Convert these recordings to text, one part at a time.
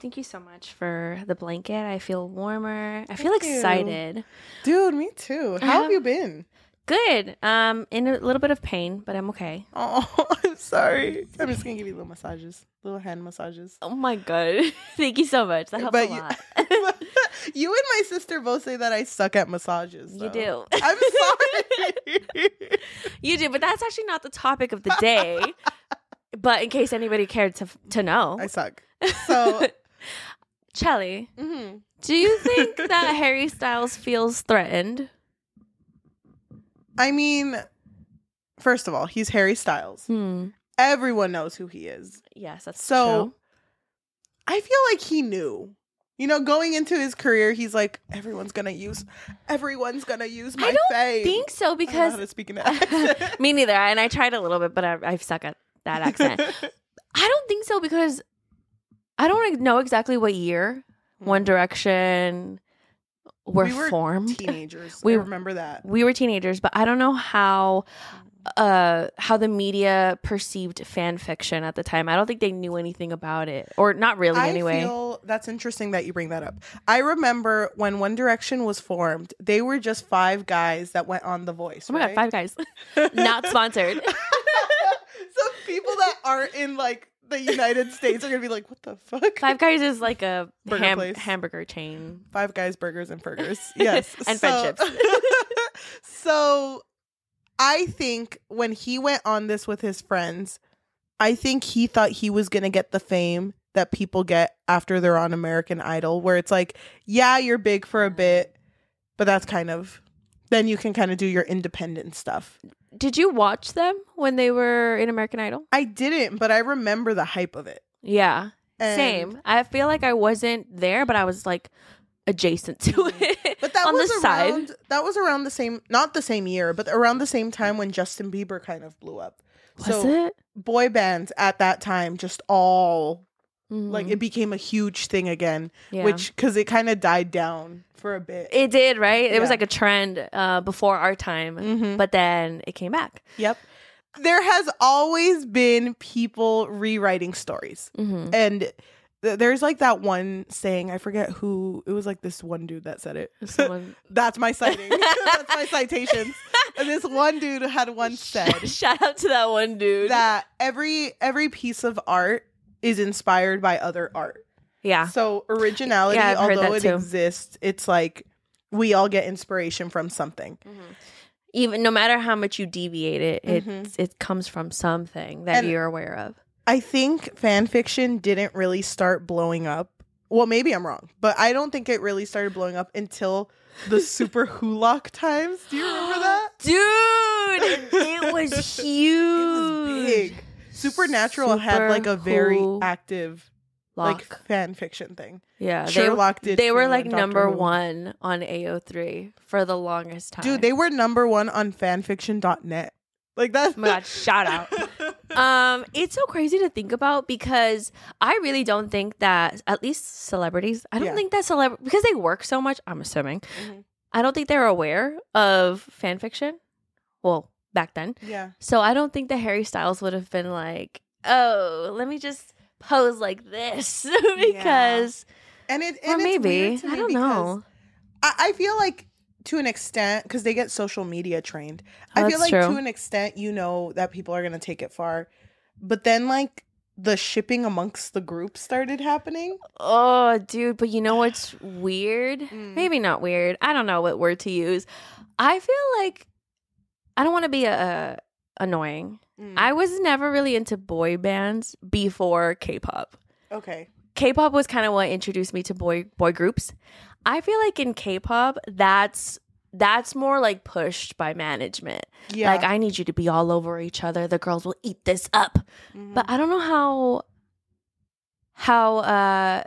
Thank you so much for the blanket. I feel warmer. I feel Thank you. excited. Dude, me too. How have you been? Good. Um, in a little bit of pain, but I'm okay. Oh, I'm sorry. I'm just gonna give you little massages, little hand massages. Oh my god. Thank you so much. That helps But a you- lot. you and my sister both say that I suck at massages. You do. I'm sorry. You do, but that's actually not the topic of the day. but in case anybody cared to to know, I suck. So, Chelly, mhm. do you think that Harry Styles feels threatened? I mean, first of all, he's Harry Styles. Hmm. Everyone knows who he is. Yes, that's So, true. I feel like he knew. You know, going into his career, he's like, everyone's gonna use, everyone's gonna use my face. I don't fame. think so I because speak in accent. me neither. And I tried a little bit, but I, I suck at that accent. I don't think so because I don't know exactly what year One Direction were, We were formed. Teenagers. We- We remember that. we were teenagers, but I don't know how uh how the media perceived fan fiction at the time. I don't think they knew anything about it. Or not really I anyway. feel that's interesting that you bring that up. I remember when One Direction was formed, they were just five guys that went on The Voice. oh my god, five guys. not sponsored. so people that aren't in like the United States are gonna be like, "What the fuck?" Five guys is like a Burger ham- place. hamburger chain. Five guys, burgers, and burgers. Yes, And So- friendships. so, I think when he went on this with his friends, I think he thought he was gonna get the fame that people get after they're on American Idol, where it's like, yeah, you're big for a bit, but that's kind of then you can kind of do your independent stuff. Did you watch them when they were in American Idol? I didn't, but I remember the hype of it. Yeah. And- Same. I feel like I wasn't there, but I was like adjacent to it. Mm-hmm. But that on was the around side. that was around the same not the same year, but around the same time when Justin Bieber kind of blew up. Was so it? boy bands at that time just all like Mhm. it became a huge thing again, Yeah. which cuz it kind of died down for a bit. it did, right? It was like a trend uh, before our time, Mhm. but then it came back. Yep. There has always been people rewriting stories. hmm And th- there's like that one saying, I forget who, it was like this one dude that said it. Someone That's my citing. That's my citations. And this one dude had once said shout out to that one dude. that every every piece of art is inspired by other art. yeah, So originality, Yeah, although it too. exists, it's like we all get inspiration from something. even no matter how much you deviate it, it Mhm. it comes from something that And- you're aware of. I think fan fiction didn't really start blowing up. Well, maybe I'm wrong, but I don't think it really started blowing up until the SuperWhoLock times. Do you remember that? Dude, it was huge. It was big. Supernatural had like a very Super active Lock. like fan fiction thing. yeah, they, Sherlock did. they were like number Who. one on AO3 for the longest time. Dude, they were number one on fanfiction.net. Like that's Oh my god, shout out. Um, it's so crazy to think about because I really don't think that at least celebrities, I don't Yeah. think that celeb because they work so much, I'm assuming. Mhm. I don't think they're aware of fan fiction. Well, back then. yeah. So I don't think that Harry Styles would have been like, "Oh, let me just pose like this," because And it and it's maybe I don't know. I, I feel like to an extent because they get social media trained. Oh, I feel like true. to an extent you know that people are gonna take it far, but then like the shipping amongst the group started happening. Oh, dude, but you know what's weird? Mm. Maybe not weird. I don't know what word to use. I feel like I don't want to be a, a annoying. Mm. I was never really into boy bands before K-pop. okay. K-pop was kind of what introduced me to boy boy groups. I feel like in K-pop, that's that's more like pushed by management. Yeah. Like I need you to be all over each other. The girls will eat this up. Mhm. But I don't know how how uh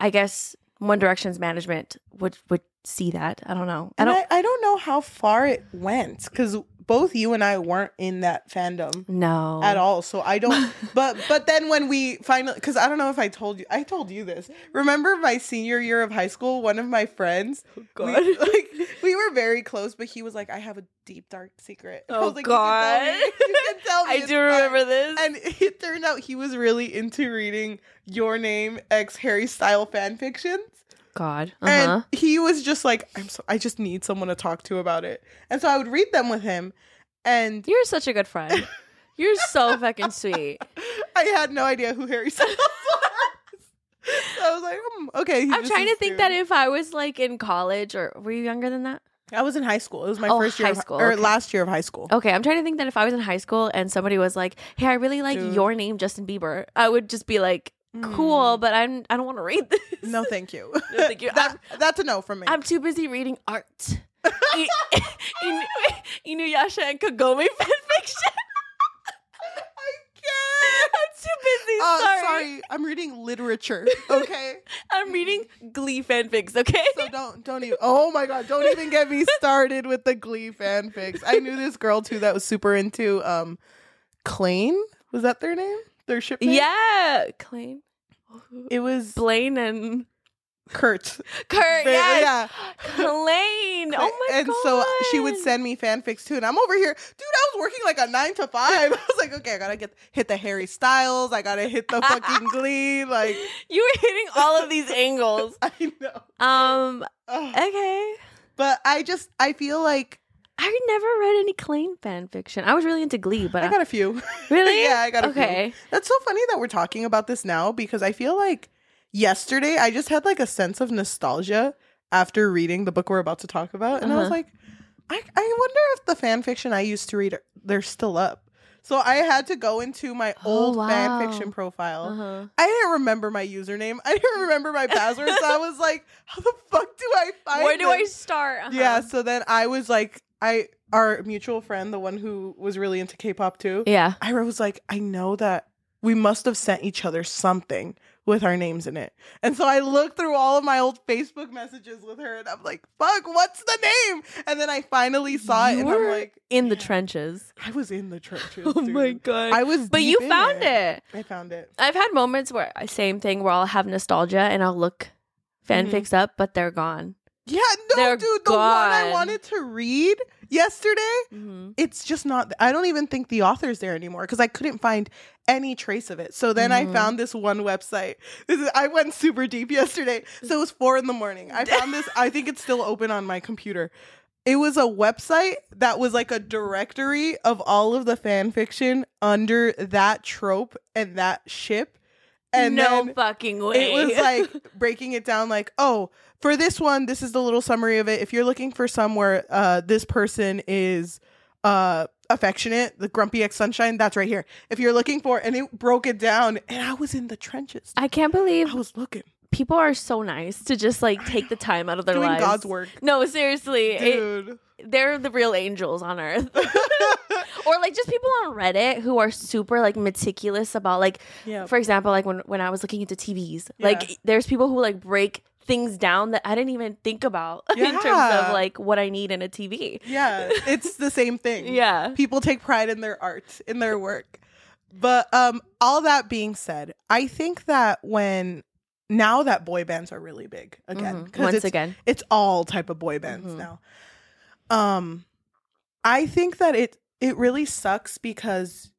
I guess One Direction's management would would see that. I don't know. I And don't I, I don't know how far it went because both you and I weren't in that fandom No. at all. So I don't. but but then when we finally, because I don't know if I told you, I told you this. Remember my senior year of high school? One of my friends, oh, we, God. like we were very close, but he was like, "I have a deep dark secret." I Oh, was like, "You can me. God. You can tell me. I do fine." remember this. And it turned out he was really into reading Your Name ex Harry Style fan fictions. God. Uh huh. And he was just like, I'm so I just need someone to talk to about it. And so I would read them with him. And You're such a good friend. You're so fucking sweet. I had no idea who Harry Styles was. So I was like, hmm, okay. I'm trying to think that if I was like in college or were you younger than that? I was in high school. It was my Oh, first year high of, school, or okay. last year of high school. Okay, I'm trying to think that if I was in high school and somebody was like, "Hey, I really like Dude. your name, Justin Bieber," I would just be like, "Cool," Mm. but I'm I don't want to read this. No, thank you. No, thank you. that, that's a no from me. I'm too busy reading art. I- Inu- Inuyasha and Kagome fanfiction. I can't. I'm too busy. Uh, sorry. sorry, I'm reading literature. Okay, I'm reading Glee fanfics. Okay. so don't don't even. Oh my god, don't even get me started with the Glee fanfics. I knew this girl too that was super into um, Klaine. Was that their name? Their ship name? yeah, Klaine, It was Blaine, and Kurt. Kurt. Ba- Yes, Yeah. Klaine. Oh my and god. And so she would send me fanfics too, and I'm over here, dude. I was working like a nine to five. I was like, okay, I gotta get hit the Harry Styles. I gotta hit the fucking Glee. Like, You were hitting all of these angles. I know. Um. Ugh. Okay. But I just, I feel like I never read any Klaine fan fiction. I was really into Glee, but I got a few. really, yeah, I got a few. okay. That's so funny that we're talking about this now because I feel like yesterday I just had like a sense of nostalgia after reading the book we're about to talk about, and I was Uh-huh. like, I, I wonder if the fan fiction I used to read they're still up. So I had to go into my Oh, old fan fiction profile. Uh-huh. I didn't remember my username. I didn't remember my password. so I was like, how the fuck do I find Where do I start? Uh-huh. Yeah, so then I was like, I our mutual friend, the one who was really into K-pop too. Yeah. I was like, I know that we must have sent each other something with our names in it. And so I looked through all of my old Facebook messages with her and I'm like, fuck, what's the name? And then I finally saw it You and I'm like, in the trenches. I was in the trenches. Oh my god. I was but you found it. I found it. I've had moments where same thing where I'll have nostalgia and I'll look fanfics mm-hmm. up, but they're gone. Yeah, no, They're dude, the one I wanted to read yesterday, Mm-hmm. it's just not I don't even think the author's there anymore because I couldn't find any trace of it. So then Mhm. I found this one website. This is I went super deep yesterday. So it was four in the morning. I found this, I think it's still open on my computer. It was a website that was like a directory of all of the fan fiction under that trope and that ship. And no then fucking way. it was like breaking it down like oh for this one this is the little summary of it. If you're looking for somewhere uh this person is uh affectionate the grumpy ex sunshine that's right here. If you're looking for and it broke it down and i was in the trenches. I can't believe i was looking people are so nice to just like take the time out of their doing lives. god's work No, seriously. It, dude they're the real angels on earth. or like just people on Reddit who are super like meticulous about like yeah for example, like when when I was looking into TVs, Yeah. like there's people who like break things down that I didn't even think about in terms of like what I need in a TV. yeah it's the same thing Yeah. people take pride in their art in their work but um all that being said i think that when now that boy bands are really big again Mhm. Once it's, again. it's all type of boy bands Mhm. now um i think that it it really sucks because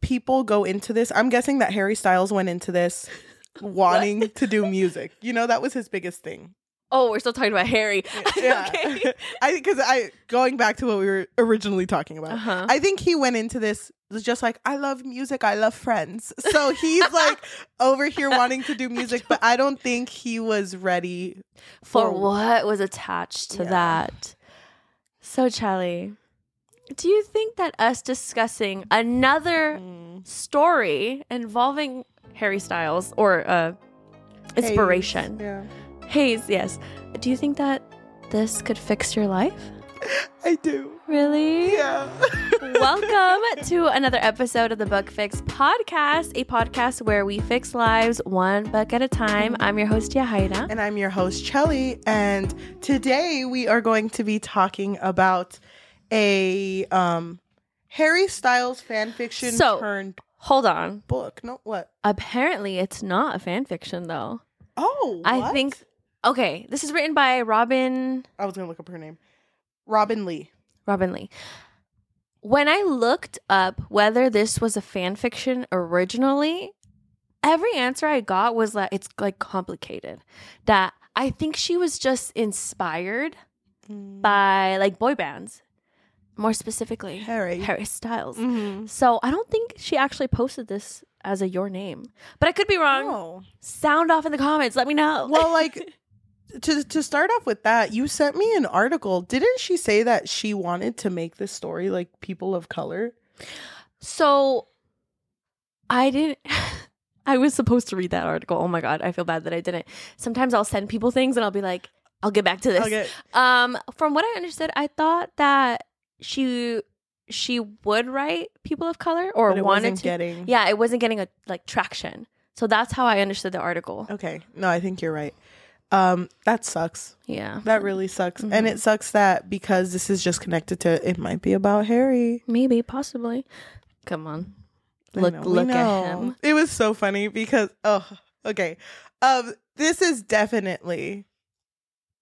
people go into this i'm guessing that harry styles went into this wanting to do music you know that was his biggest thing Oh, we're still talking about Harry. yeah okay. i because i going back to what we were originally talking about Uh-huh. I think he went into this was just like I love music, I love friends. So he's like over here wanting to do music, but I don't think he was ready For what was attached to Yeah. that. So, Charlie, do you think that us discussing another Mm. story involving Harry Styles or uh, inspiration, Yeah, Hayes, yes, do you think that this could fix your life? I do. Really? Yeah. Welcome to another episode of the Book Fix podcast, a podcast where we fix lives one book at a time. I'm your host, Yahaira. and I'm your host Chelly, and today we are going to be talking about a um Harry Styles fan fiction So- turned Hold on. book. No, what? Apparently, it's not a fan fiction though. Oh, I what? think- Okay, this is written by Robinne I was gonna look up her name. Robinne Lee. Robinne Lee. When I looked up whether this was a fan fiction originally, every answer I got was that it's like complicated. That I think she was just inspired by like boy bands, more specifically Harry. Harry Styles. Mhm. So I don't think she actually posted this as a your name, but I could be wrong. Oh. Sound off in the comments. Let me know. Well, like to to start off with that, you sent me an article. Didn't she say that she wanted to make this story like people of color? So I didn't I was supposed to read that article. Oh my god, I feel bad that I didn't. Sometimes I'll send people things and I'll be like, I'll get back to this. Okay. Um from what I understood, I thought that she she would write people of color or wanted wasn't to. getting Yeah, it wasn't getting a like traction. So that's how I understood the article. Okay. No, I think you're right. Um, that sucks. Yeah. That really sucks. And Mhm. it sucks that because this is just connected to it might be about Harry. Maybe, possibly. Come on. Look look at him. It was so funny because oh okay. Um this is definitely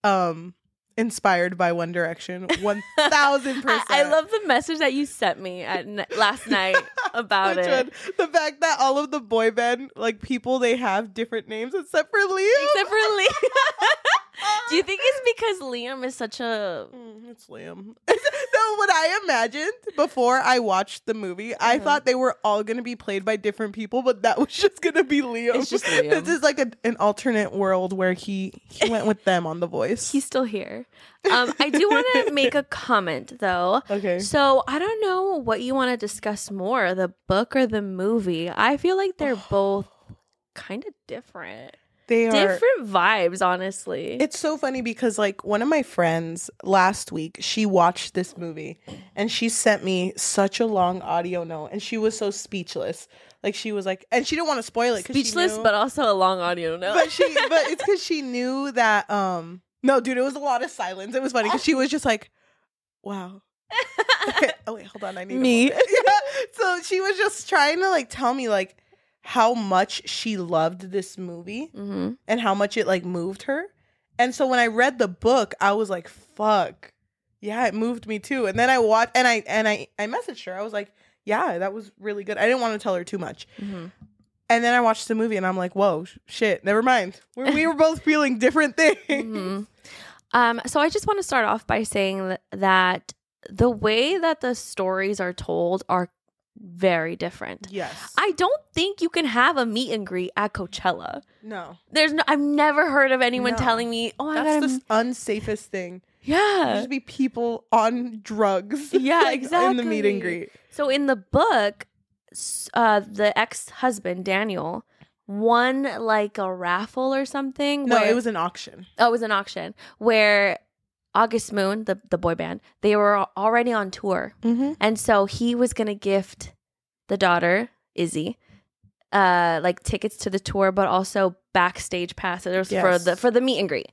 um inspired by One Direction. One thousand I, percent. I love the message that you sent me at n- last night about Which it. one? The fact that all of the boy band like people they have different names except for Liam. Except for Liam. Do you think it's because Liam is such a Mm, it's Liam. No, what I imagined before I watched the movie, I Uh-huh. thought they were all going to be played by different people, but that was just going to be Liam. It's just Liam. This is like a, an alternate world where he he went with them on The Voice. he's still here? Um, I do want to make a comment though. okay. So I don't know what you want to discuss more, the book or the movie. I feel like they're both kind of different. They are. Different vibes, honestly. It's so funny because like one of my friends last week, she watched this movie and she sent me such a long audio note and she was so speechless. Like she was like, and she didn't want to spoil it. Speechless, knew- but also a long audio note. but she but it's because she knew that um no dude it was a lot of silence it was funny because she was just like wow oh wait hold on i need Me. yeah. so she was just trying to like tell me like how much she loved this movie hmm and how much it like moved her. And so when i read the book i was like fuck. Yeah it moved me too. And then i watched and i and i i messaged her. I was like yeah that was really good. I didn't want to tell her too much. Hmm and then I watched the movie and I'm like, whoa, sh- shit, never mind. We, we were both feeling different things. hmm Um, so I just want to start off by saying th- that the way that the stories are told are very different. Yes. I don't think you can have a meet and greet at Coachella. no. There's no, I've never heard of anyone No. telling me, "Oh, That's got the unsafest thing. yeah." Just be people on drugs. Yeah, like, In the meet and greet. So in the book, uh, the ex-husband Daniel won like a raffle or something. No, where- it was an auction. Oh, it was an auction where August Moon, the the boy band, they were already on tour, Mm-hmm. and so he was gonna gift the daughter Izzy, uh, like tickets to the tour, but also backstage passes for the for the meet and greet.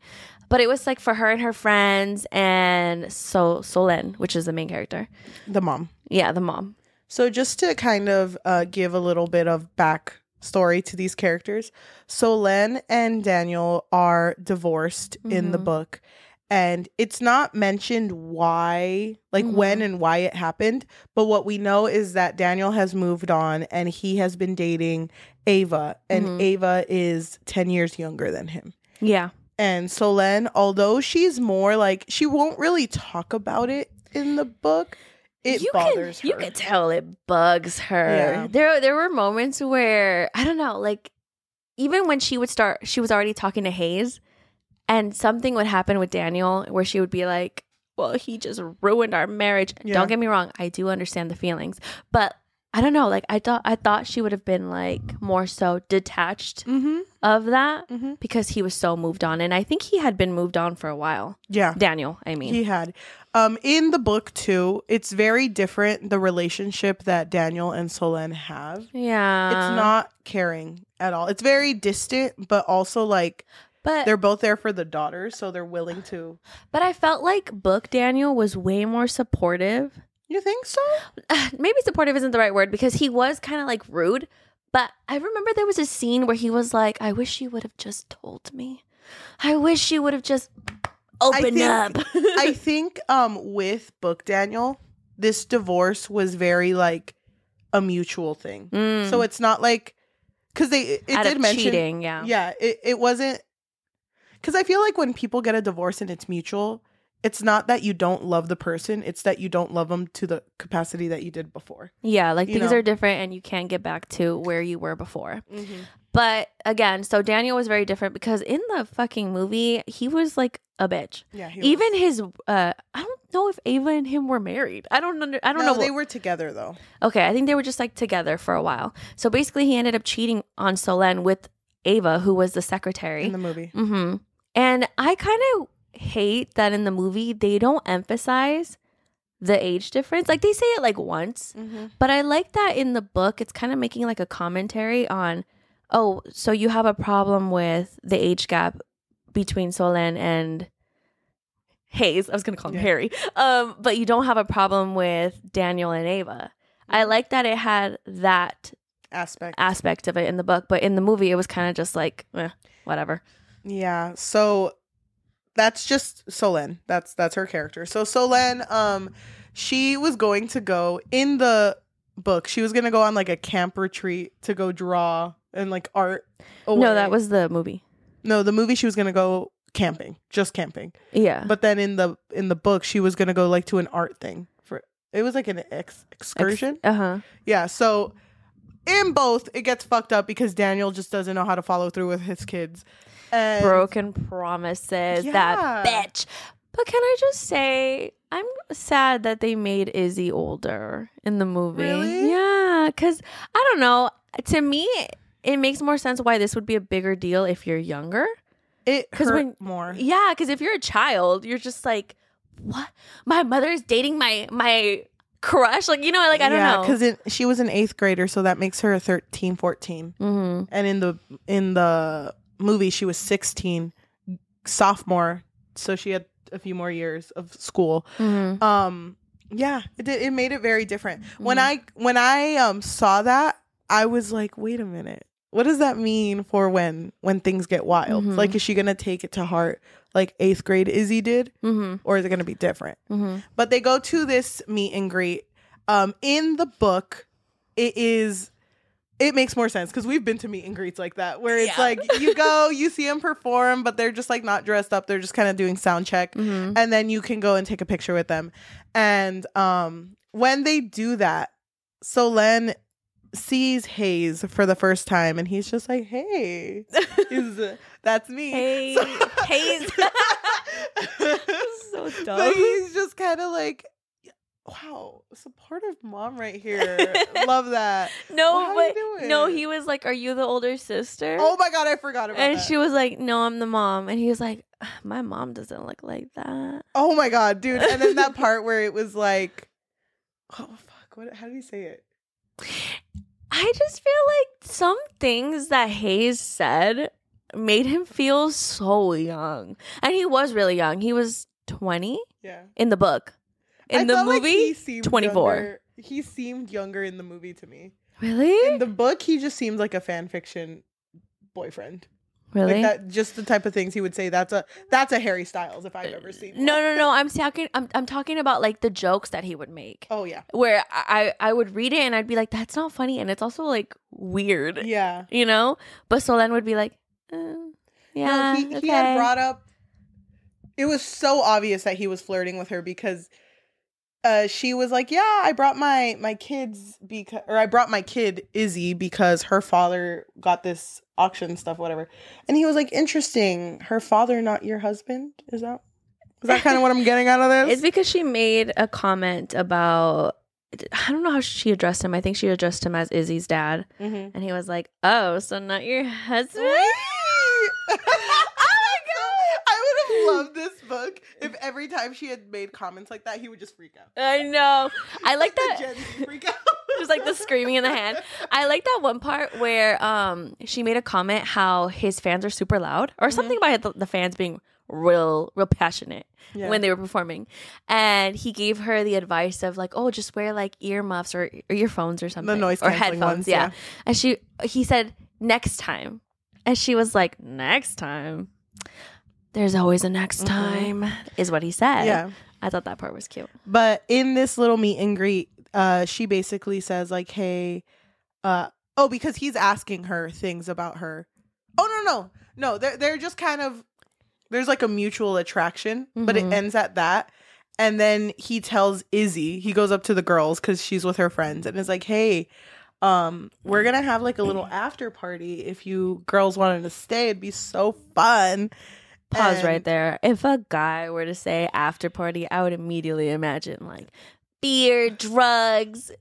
But it was like for her and her friends and so Solène, which is the main character. The mom. Yeah, the mom. So just to kind of uh, give a little bit of backstory to these characters, Solène and Daniel are divorced in the Mhm. book, and it's not mentioned why, like Mhm. when and why it happened. But what we know is that Daniel has moved on, and he has been dating Ava, and Mhm. Ava is ten years younger than him. Yeah. And Solène, although she's more like she won't really talk about it in the book, it you bothers can, her. You can tell it bugs her. Yeah. There there were moments where I don't know, like even when she would start she was already talking to Hayes and something would happen with Daniel where she would be like, Well, he just ruined our marriage. Yeah. Don't get me wrong, I do understand the feelings. But I don't know, like I thought I thought she would have been like more so detached mm-hmm. of that Mm-hmm. because he was so moved on. And I think he had been moved on for a while. Yeah. Daniel, I mean. He had. Um, in the book too, it's very different the relationship that Daniel and Solène have. yeah. it's not caring at all. It's very distant, but also like But They're both there for the daughter, so they're willing to. but I felt like Book Daniel was way more supportive. You think so? Maybe supportive isn't the right word because he was kind of like rude. But I remember there was a scene where he was like, "I wish you would have just told me. I wish you would have just opened think- up." I think um with Book Daniel, this divorce was very like a mutual thing. Mm, So it's not like because they it, out did mention cheating, yeah. yeah it, it wasn't because I feel like when people get a divorce and it's mutual, it's not that you don't love the person, it's that you don't love them to the capacity that you did before. Yeah, like You things know. are different and you can't get back to where you were before. But again, so Daniel was very different because in the fucking movie, he was like a bitch. Yeah, he Even was. his uh I don't know if Ava and him were married. I don't under I don't no, know. they were together though. okay, I think they were just like together for a while. So basically he ended up cheating on Solène with Ava, who was the secretary. in the movie. Mm-hmm. And I kind of hate that in the movie they don't emphasize the age difference. Like they say it like once, but I like that in the book it's kind of making like a commentary on, oh, so you have a problem with the age gap between Solène and Hayes. I was gonna call him Yeah. Harry. Um, but you don't have a problem with Daniel and Ava. I like that it had that Aspect. aspect of it in the book, but in the movie it was kind of just like, eh, whatever. Yeah. So that's just Solène. That's that's her character. So Solène, um, she was going to go in the book. She was gonna go on like a camp retreat to go draw and like art. No, that was the movie. no the movie. She was gonna go camping, just camping. Yeah. But then in the in the book, she was gonna go like to an art thing for. It was like an ex- excursion. Uh huh. Yeah, so in both, it gets fucked up because Daniel just doesn't know how to follow through with his kids. And Broken promises. That bitch. But can I just say, I'm sad that they made Izzy older in the movie. Really? Yeah. Because I don't know. To me, it makes more sense why this would be a bigger deal if you're younger. it hurt when- more. Yeah. Because if you're a child, you're just like, what? My mother is dating my my crush. Like you know, like I don't know. because she was an eighth grader, so that makes her a 13, 14. hmm And in the in the movie, she was sixteen, sophomore, so she had a few more years of school. hmm um yeah it did it made it very different when Mhm. i when i um saw that i was like wait a minute what does that mean for when when things get wild? Mhm. like is she gonna take it to heart like eighth grade izzy did? Hmm or is it gonna be different? Hmm but they go to this meet and greet. Um in the book it is it makes more sense because we've been to meet and greets like that where it's Yeah. like you go you see them perform but they're just like not dressed up. They're just kind of doing sound check. Hmm and then you can go and take a picture with them. And um when they do that, Solène sees Hayes for the first time and he's just like, "Hey, is that's me." Hey, So- Hayes. so dumb. But he's just kind of like, "Wow, supportive mom right here. Love that." No, Well, but no, he was like, "Are you the older sister?" Oh my god, I forgot about it. and that. she was like, "No, I'm the mom." And he was like, "My mom doesn't look like that." oh my god, dude. And then that part where it was like, "Oh fuck, what how did he say it?" I just feel like some things that Hayes said made him feel so young, and he was really young. He was 20 Yeah. in the book. In I the felt like movie, he seemed 24. younger- He seemed younger in the movie to me. really, In the book, he just seemed like a fan fiction boyfriend. Really. Like that, just the type of things he would say. That's a that's a Harry Styles if I've ever seen. no, one. no, no. I'm talking. I'm, I'm talking about like the jokes that he would make. Oh yeah, where I I would read it and I'd be like, that's not funny, and it's also like weird, yeah. you know. But Solène would be like, uh, yeah, no, he, okay. he had brought up. It was so obvious that he was flirting with her because. Uh, she was like, "Yeah, I brought my my kids because, or I brought my kid Izzy because her father got this auction stuff, whatever." And he was like, "Interesting. Her father, not your husband. Is that is that kind of what I'm getting out of this?" It's because she made a comment about. I don't know how she addressed him. I think she addressed him as Izzy's dad, Mhm. and he was like, "Oh, so not your husband?" oh my god! I would have loved this book if every time she had made comments like that, he would just freak out. I know. I like that. Freak out. just like the screaming in the hand. I like that one part where um she made a comment how his fans are super loud or something about the, the fans being real real passionate Yeah. when they were performing and he gave her the advice of like oh just wear like earmuffs or, or earphones or something the noise or headphones ones, yeah. yeah. and she he said next time and she was like next time there's always a next time is what he said Mm-hmm. Yeah. i thought that part was cute But in this little meet and greet, uh, she basically says like, "Hey, uh, oh, because he's asking her things about her. Oh no, no, no. They're they're just kind of there's like a mutual attraction, but it Mhm. ends at that. And then he tells Izzy, he goes up to the girls because she's with her friends, and is like, "Hey, um, we're gonna have like a little after party. If you girls wanted to stay, it'd be so fun." Pause right there. If a guy were to say after party, I would immediately imagine like beer, drugs.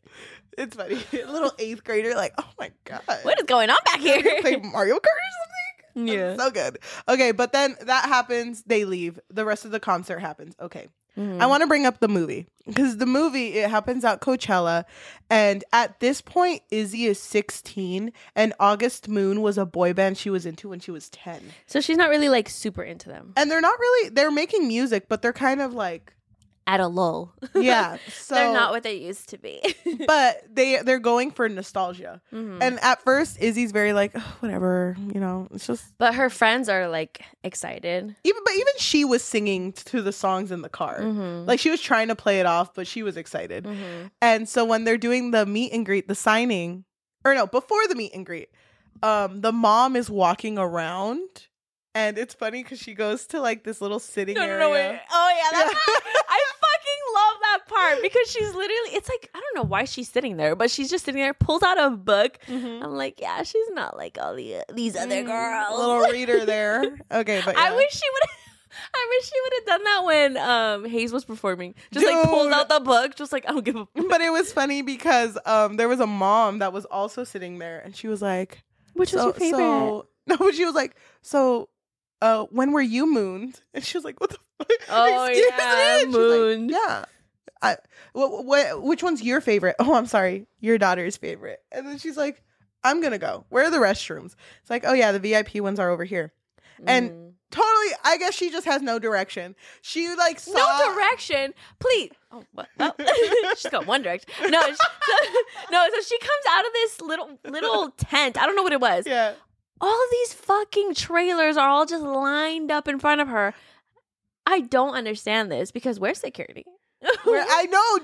It's funny. a little eighth grader, like, oh my god, What is going on back Play here? Mario Kart or something? Yeah. so good. Okay, but then that happens. They leave. The rest of the concert happens. Okay, Mhm. I want to bring up the movie because the movie it happens at Coachella, and at this point, Izzy is sixteen, and August Moon was a boy band she was into when she was ten. so she's not really like super into them. And they're not really. They're making music, but they're kind of like At a lull. yeah. So They're not what they used to be. but they they're going for nostalgia. Mhm. And at first, Izzy's very like, "Ugh, whatever, you know, it's just but her friends are like excited. even. But even she was singing to the songs in the car, Mhm. like she was trying to play it off, but she was excited. Mhm. And so when they're doing the meet and greet, the signing, or no, before the meet and greet, um, the mom is walking around, and it's funny because she goes to like this little sitting No, no, area. no, wait. Oh yeah, that's Yeah. I fucking love that part because she's literally it's like I don't know why she's sitting there, but she's just sitting there, pulls out a book. Mhm. I'm like, yeah, she's not like all the these other Mm, girls. little reader there. Okay, but I wish she would I wish she would have done that when um Hayes was performing. Just like pulled out the book, just like I don't give a but it was funny because um there was a mom that was also sitting there and she was like Which was so, your favorite? so no but she was like so uh when were you mooned and she was like what the fuck Oh, Excuse yeah, me? She like, mooned. yeah I what, what which one's your favorite oh I'm sorry your daughter's favorite and then she's like I'm gonna go where are the restrooms it's like oh yeah the VIP ones are over here and- Mhm. totally I guess she just has no direction she like saw no direction, please. Oh, what? Oh. she's got one direction. No, she, so, no. So she comes out of this little little tent. I don't know what it was. yeah All these fucking trailers are all just lined up in front of her. I don't understand this because where's security? Where I know,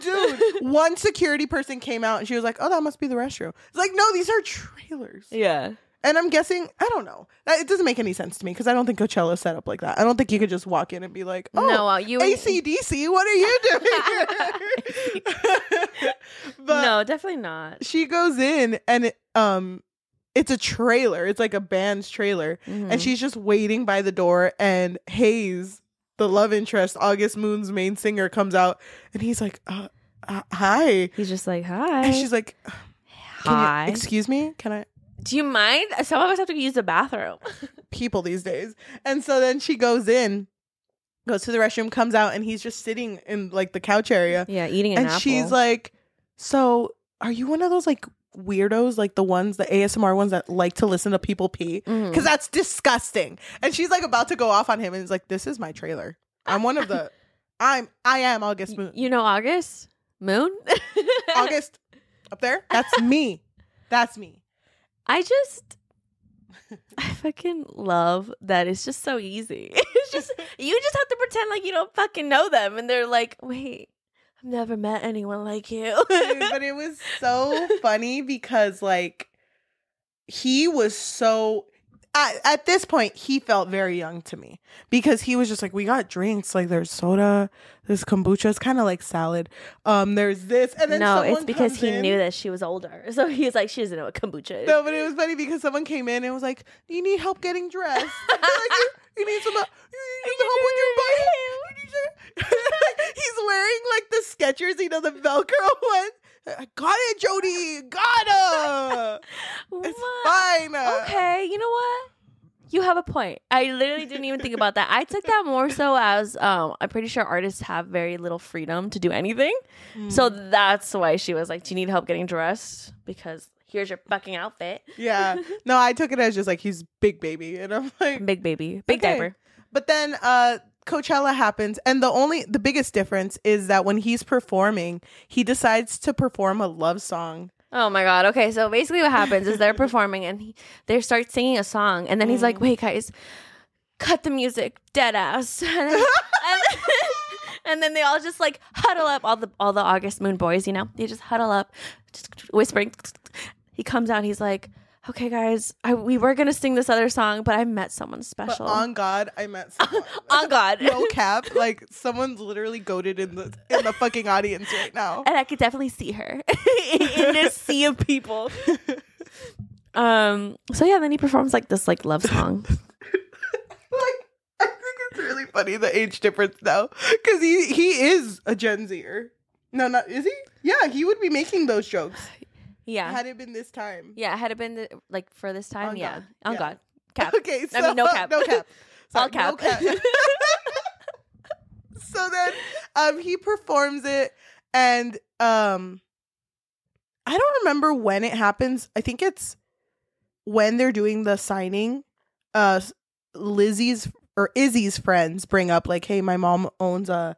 dude. One security person came out and she was like, "Oh, that must be the restroom." It's like, no, these are trailers. yeah. And I'm guessing, I don't know. That- It doesn't make any sense to me because I don't think Coachella set up like that. I don't think you could just walk in and be like, "Oh, no, uh, you ACDC, what are you doing but no, definitely not. she goes in and it, um, it's a trailer. It's like a band's trailer, Mhm. and she's just waiting by the door. And Hayes, the love interest, August Moon's main singer, comes out, and he's like, uh, uh, "Hi," He's just like, hi. and she's like, Can you- hi. excuse me, can I?" Do you mind? Some of us have to use the bathroom. people these days. And so then she goes in, goes to the restroom, comes out, and he's just sitting in like the couch area. Yeah, eating an and apple. she's like, So are you one of those like weirdos, like the ones, the ASMR ones that like to listen to people pee? Mm-hmm. Because that's disgusting. And she's like about to go off on him and he's like, This is my trailer. I'm one of the I'm I am August Moon. you know August Moon. August up there? That's me. That's me. I just, I fucking love that it's just so easy. It's just you just have to pretend like you don't fucking know them, and they're like, "Wait, I've never met anyone like you." Dude, but it was so funny because like he was so at, at this point he felt very young to me because he was just like we got drinks like there's soda there's kombucha it's kind of like salad um there's this and then no, it's because he in- knew that she was older, so he was like, "She doesn't know what kombucha is." no but it was funny because someone came in and was like you need help getting dressed like, you, you need some uh, you need some help with your butt Some-" he's wearing like the Skechers you know the velcro one. I got it jody got it it's fine uh, Okay, you know what? You have a point. I literally didn't even think about that. I took that more so as um, I'm pretty sure artists have very little freedom to do anything. So Mm. that's why she was like, "Do you need help getting dressed? Because here's your fucking outfit, yeah. No, I took it as just like he's big baby, and I'm like, big baby, big Okay. diaper." But then uh Coachella happens and the only the biggest difference is that when he's performing, he decides to perform a love song. Oh my god. Okay, so basically what happens is they're performing and he, they start singing a song and then he's like, Mm. "Wait, guys, cut the music, dead ass." And then, and, and then they all just like huddle up all the all the August Moon boys, you know. They just huddle up just whispering. He comes out, he's like, "Okay, guys, I, we were going to sing this other song, but I met someone But special." on God, I met someone. On God. no cap. Like someone's literally goaded in the in the fucking audience right now. and I could definitely see her in this sea of people. Um. So yeah, then he performs like this like love song. like I think it's really funny the age difference though, because he he is a Gen Zer. No, not is he? Yeah, he would be making those jokes Yeah. had it been this time. Yeah, had it been the, like for this time, On yeah, God. on Yeah. God, cap. Okay, so I mean, no cap. no cap, All Sorry, no cap. so then, um, he performs it, and um, I don't remember when it happens. I think it's when they're doing the signing. Uh, Lizzie's or Izzy's friends bring up like, "Hey, my mom owns a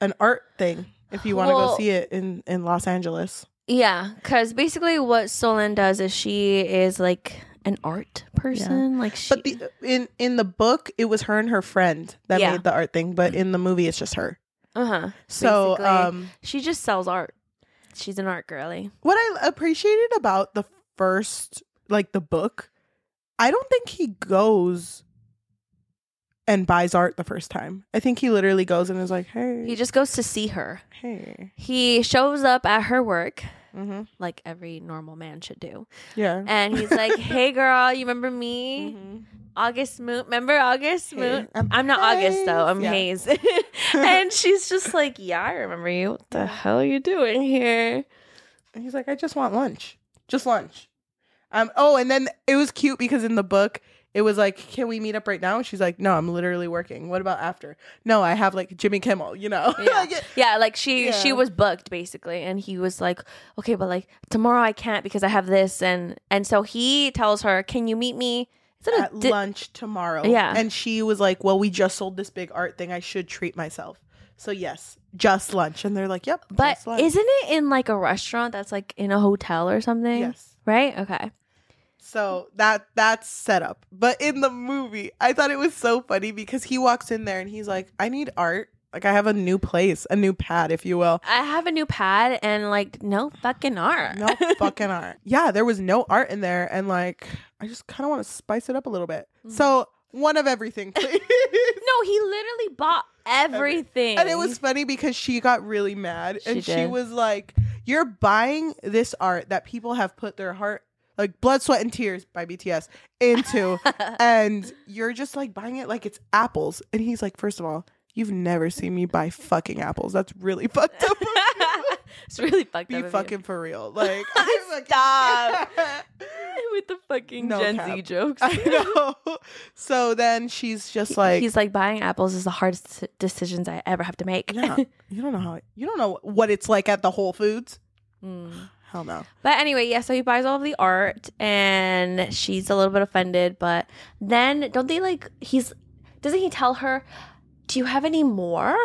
an art thing. If you want to Well- go see it in in Los Angeles." Yeah, because basically what Solène does is she is like an art person, like she. But the in in the book, it was her and her friend that Yeah. made the art thing. But in the movie, it's just her. uh huh. So, Basically. um, She just sells art. She's an art girly. what I appreciated about the first, like the book, I don't think he goes and buys art the first time. I think he literally goes and is like, "Hey, He just goes to see her. hey, He shows up at her work mm-hmm. like every normal man should do, yeah." and he's like, "Hey, girl, you remember me?" Mhm. August Moon. Remember August Hey, Moon? I'm I'm, not August though. I'm Hayes. Hayes. and she's just like, yeah, I remember you. What the hell are you doing here? And he's like, I just want lunch. Just lunch. Um oh, and then it was cute because in the book it was like, Can we meet up right now? And she's like, No, I'm literally working. What about after? No, I have like Jimmy Kimmel, you know? Yeah. Like, it- Yeah, like she Yeah. she was booked basically, and he was like, okay, but like tomorrow I can't because I have this, and and so he tells her, can you meet me? Is it a at di- lunch tomorrow. Yeah. And she was like, Well, we just sold this big art thing. I should treat myself. So yes, just lunch. And they're like, Yep. but just lunch. isn't it in like a restaurant that's like in a hotel or something? Yes. Right. Okay. So that that's set up. But in the movie, I thought it was so funny because he walks in there and he's like, I need art. Like I have a new place, a new pad, if you will. I have a new pad and like no fucking art. No fucking art. Yeah, there was no art in there, and like I just kind of want to spice it up a little bit. Mm-hmm. So one of everything, please. No, he literally bought everything. and it was funny because she got really mad, and She she was like, "You're buying this art that people have put their heart." Like blood, sweat, and tears by BTS into, and you're just like buying it like it's apples. And he's like, first of all, you've never seen me buy fucking apples. That's really fucked up. it's really fucked Be up. you. fucking for real. Like, I fucking- Stop. with the fucking No Gen cap. Z jokes. I know. So then she's just like, He's like buying apples is the hardest decisions I ever have to make. yeah, you don't know how, you don't know what it's like at the Whole Foods. Mm. Hell no. But anyway, yeah, so he buys all of the art and she's a little bit offended, but then don't they like he's doesn't he tell her, Do you have any more?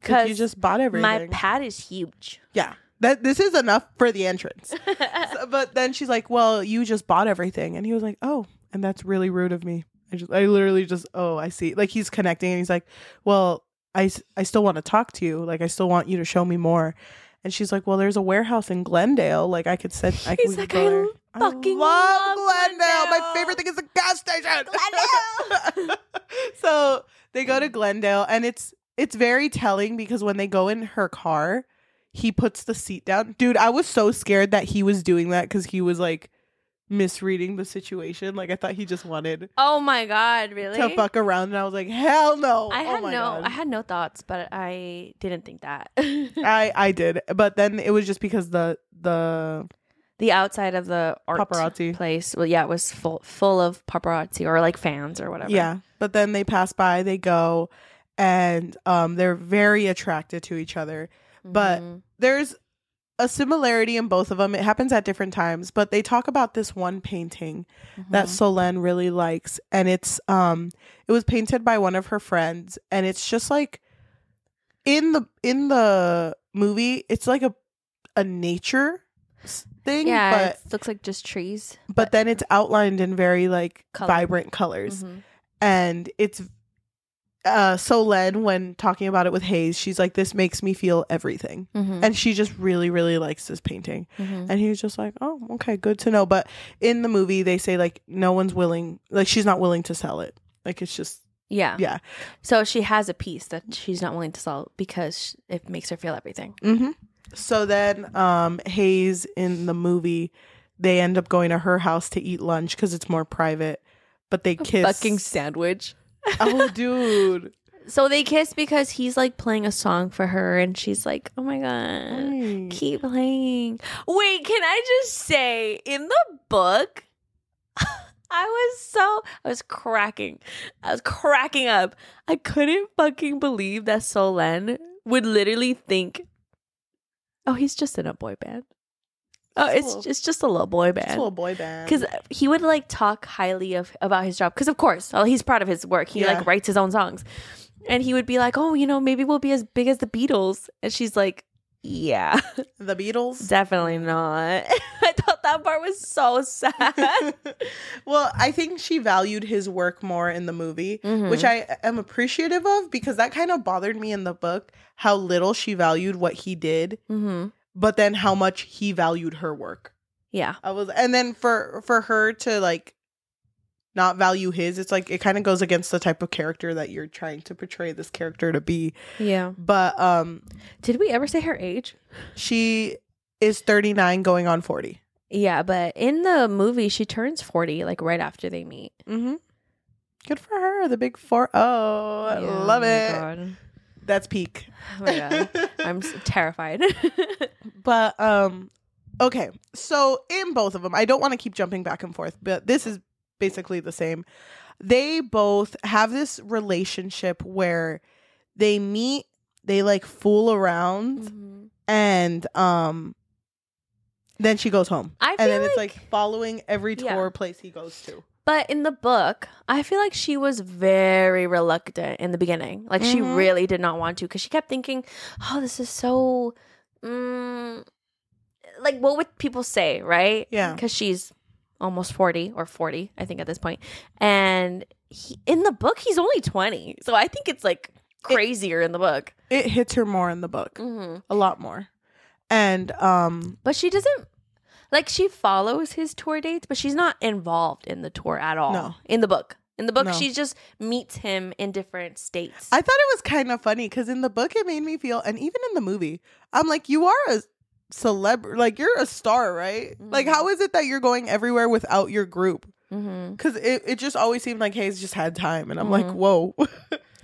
Because you just bought everything. my pad is huge. yeah. That this is enough for the entrance. So- but then she's like, "Well, you just bought everything," and he was like, "Oh, and that's really rude of me." I just, I literally just, oh, I see. Like he's connecting, and he's like, "Well, I, I still want to talk to you. Like I still want you to show me more." And she's like, "Well, there's a warehouse in Glendale. Like I could send. I He's could like, go "I there." fucking love love Glendale. My favorite thing is the gas station. Glendale. so they go to Glendale, and it's it's very telling because when they go in her car, he puts the seat down. Dude, I was so scared that he was doing that because he was like misreading the situation. Like I thought he just wanted Oh my god, really? to fuck around, and I was like, hell no. I Oh had my no God. I had no thoughts, but I didn't think that. I I did, but then it was just because the the the outside of the art Paparazzi. place. Well, yeah, it was full full of paparazzi or like fans or whatever. Yeah. But then they pass by, they go, and um, they're very attracted to each other. but- Mhm. There's a similarity in both of them. It happens at different times, but they talk about this one painting that Mhm. Solène really likes, and it's um, it was painted by one of her friends, and it's just like in the in the movie, it's like a a nature thing, yeah, but it looks like just trees. but then it's outlined in very like Color. vibrant colors Mhm. and it's uh Solène when talking about it with Hayes she's like this makes me feel everything Mhm. and she just really really likes this painting Mhm. and he was just like oh okay good to know but in the movie they say like no one's willing like she's not willing to sell it like it's just yeah, yeah So she has a piece that she's not willing to sell because it makes her feel everything. mm-hmm. so then um Hayes in the movie they end up going to her house to eat lunch because it's more private but they kiss Fucking sandwich. oh dude So they kiss because he's like playing a song for her, and she's like, "Oh my god, keep playing." Wait, can I just say, in the book, I was so I was cracking, I was cracking up. I couldn't fucking believe that Solène would literally think, "Oh, he's just in a boy band. Oh, it's little- it's just a little boy band." little boy band. Because he would like talk highly of about his job. Because of course well, he's proud of his work. He Yeah. like writes his own songs. And he would be like oh you know maybe we'll be as big as the beatles. And she's like yeah. The Beatles? Definitely not. I thought that part was so sad. Well, I think she valued his work more in the movie, which I am appreciative of because that kind of bothered me in the book how little she valued what he did, mm-hmm. But then how much he valued her work. yeah I was and then for for her to like not value his, it's like it kind of goes against the type of character that you're trying to portray this character to be. yeah But um did we ever say her age she is 39 going on 40. yeah but in the movie she turns 40 like right after they meet Mhm. Good for her. The big 4 Oh, I Yeah, love oh my it. God. That's peak. oh my god i'm terrified But um okay. So in both of them, I don't want to keep jumping back and forth, but this is basically the same. They both have this relationship where they meet, they like fool around Mhm. and um then she goes home. I feel And then like, it's like following every Yeah. tour place he goes to. But in the book, I feel like she was very reluctant in the beginning. Like she Mhm. really did not want to because she kept thinking, "Oh, this is so, mm, like what would people say, right? Yeah. because she's almost forty or forty, I think at this point. And he, in the book, he's only twenty, so I think it's like crazier in the book. It hits her more in the book. hmm A lot more. And um But she doesn't. Like she follows his tour dates, but she's not involved in the tour at all. No. In the book. In the book, No. she just meets him in different states. I thought it was kind of funny because in the book it made me feel, and even in the movie, I'm like, you are a celeb, like you're a star, right? Like, Mhm. how is it that you're going everywhere without your group? Because it, it just always seemed like Hayes just had time, and I'm like, Mhm. whoa,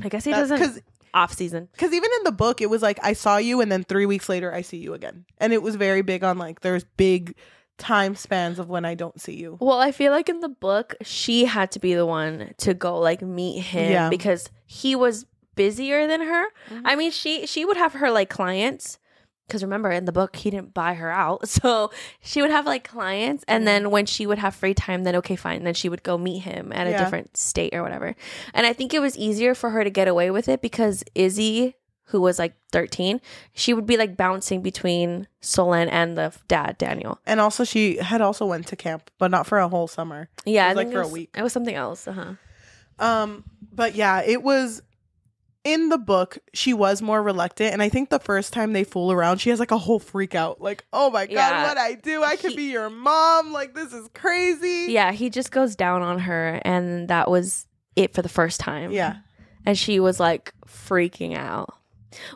I guess he doesn't because off season. because even in the book it was like I saw you, and then three weeks later I see you again, and it was very big on like there's big time spans of when I don't see you. Well, I feel like in the book, she had to be the one to go like meet him Yeah. because he was busier than her. Mhm. I mean, she she would have her like clients because remember in the book he didn't buy her out, so she would have like clients, and then when she would have free time, then okay, fine, then she would go meet him at a Yeah. different state or whatever. And I think it was easier for her to get away with it because Izzy. Who was like 13, she would be like bouncing between Solène and the dad, Daniel. And also, she had also went to camp, but not for a whole summer. Yeah, It was, like, for it a week. It was something else. Uh huh. Um, but yeah, it was in the book. She was more reluctant, and I think the first time they fool around, she has like a whole freak out, like, "Oh my god, Yeah. what I do? I could He- be your mom. Like, this is crazy." Yeah, he just goes down on her, and that was it for the first time. yeah. and she was like freaking out.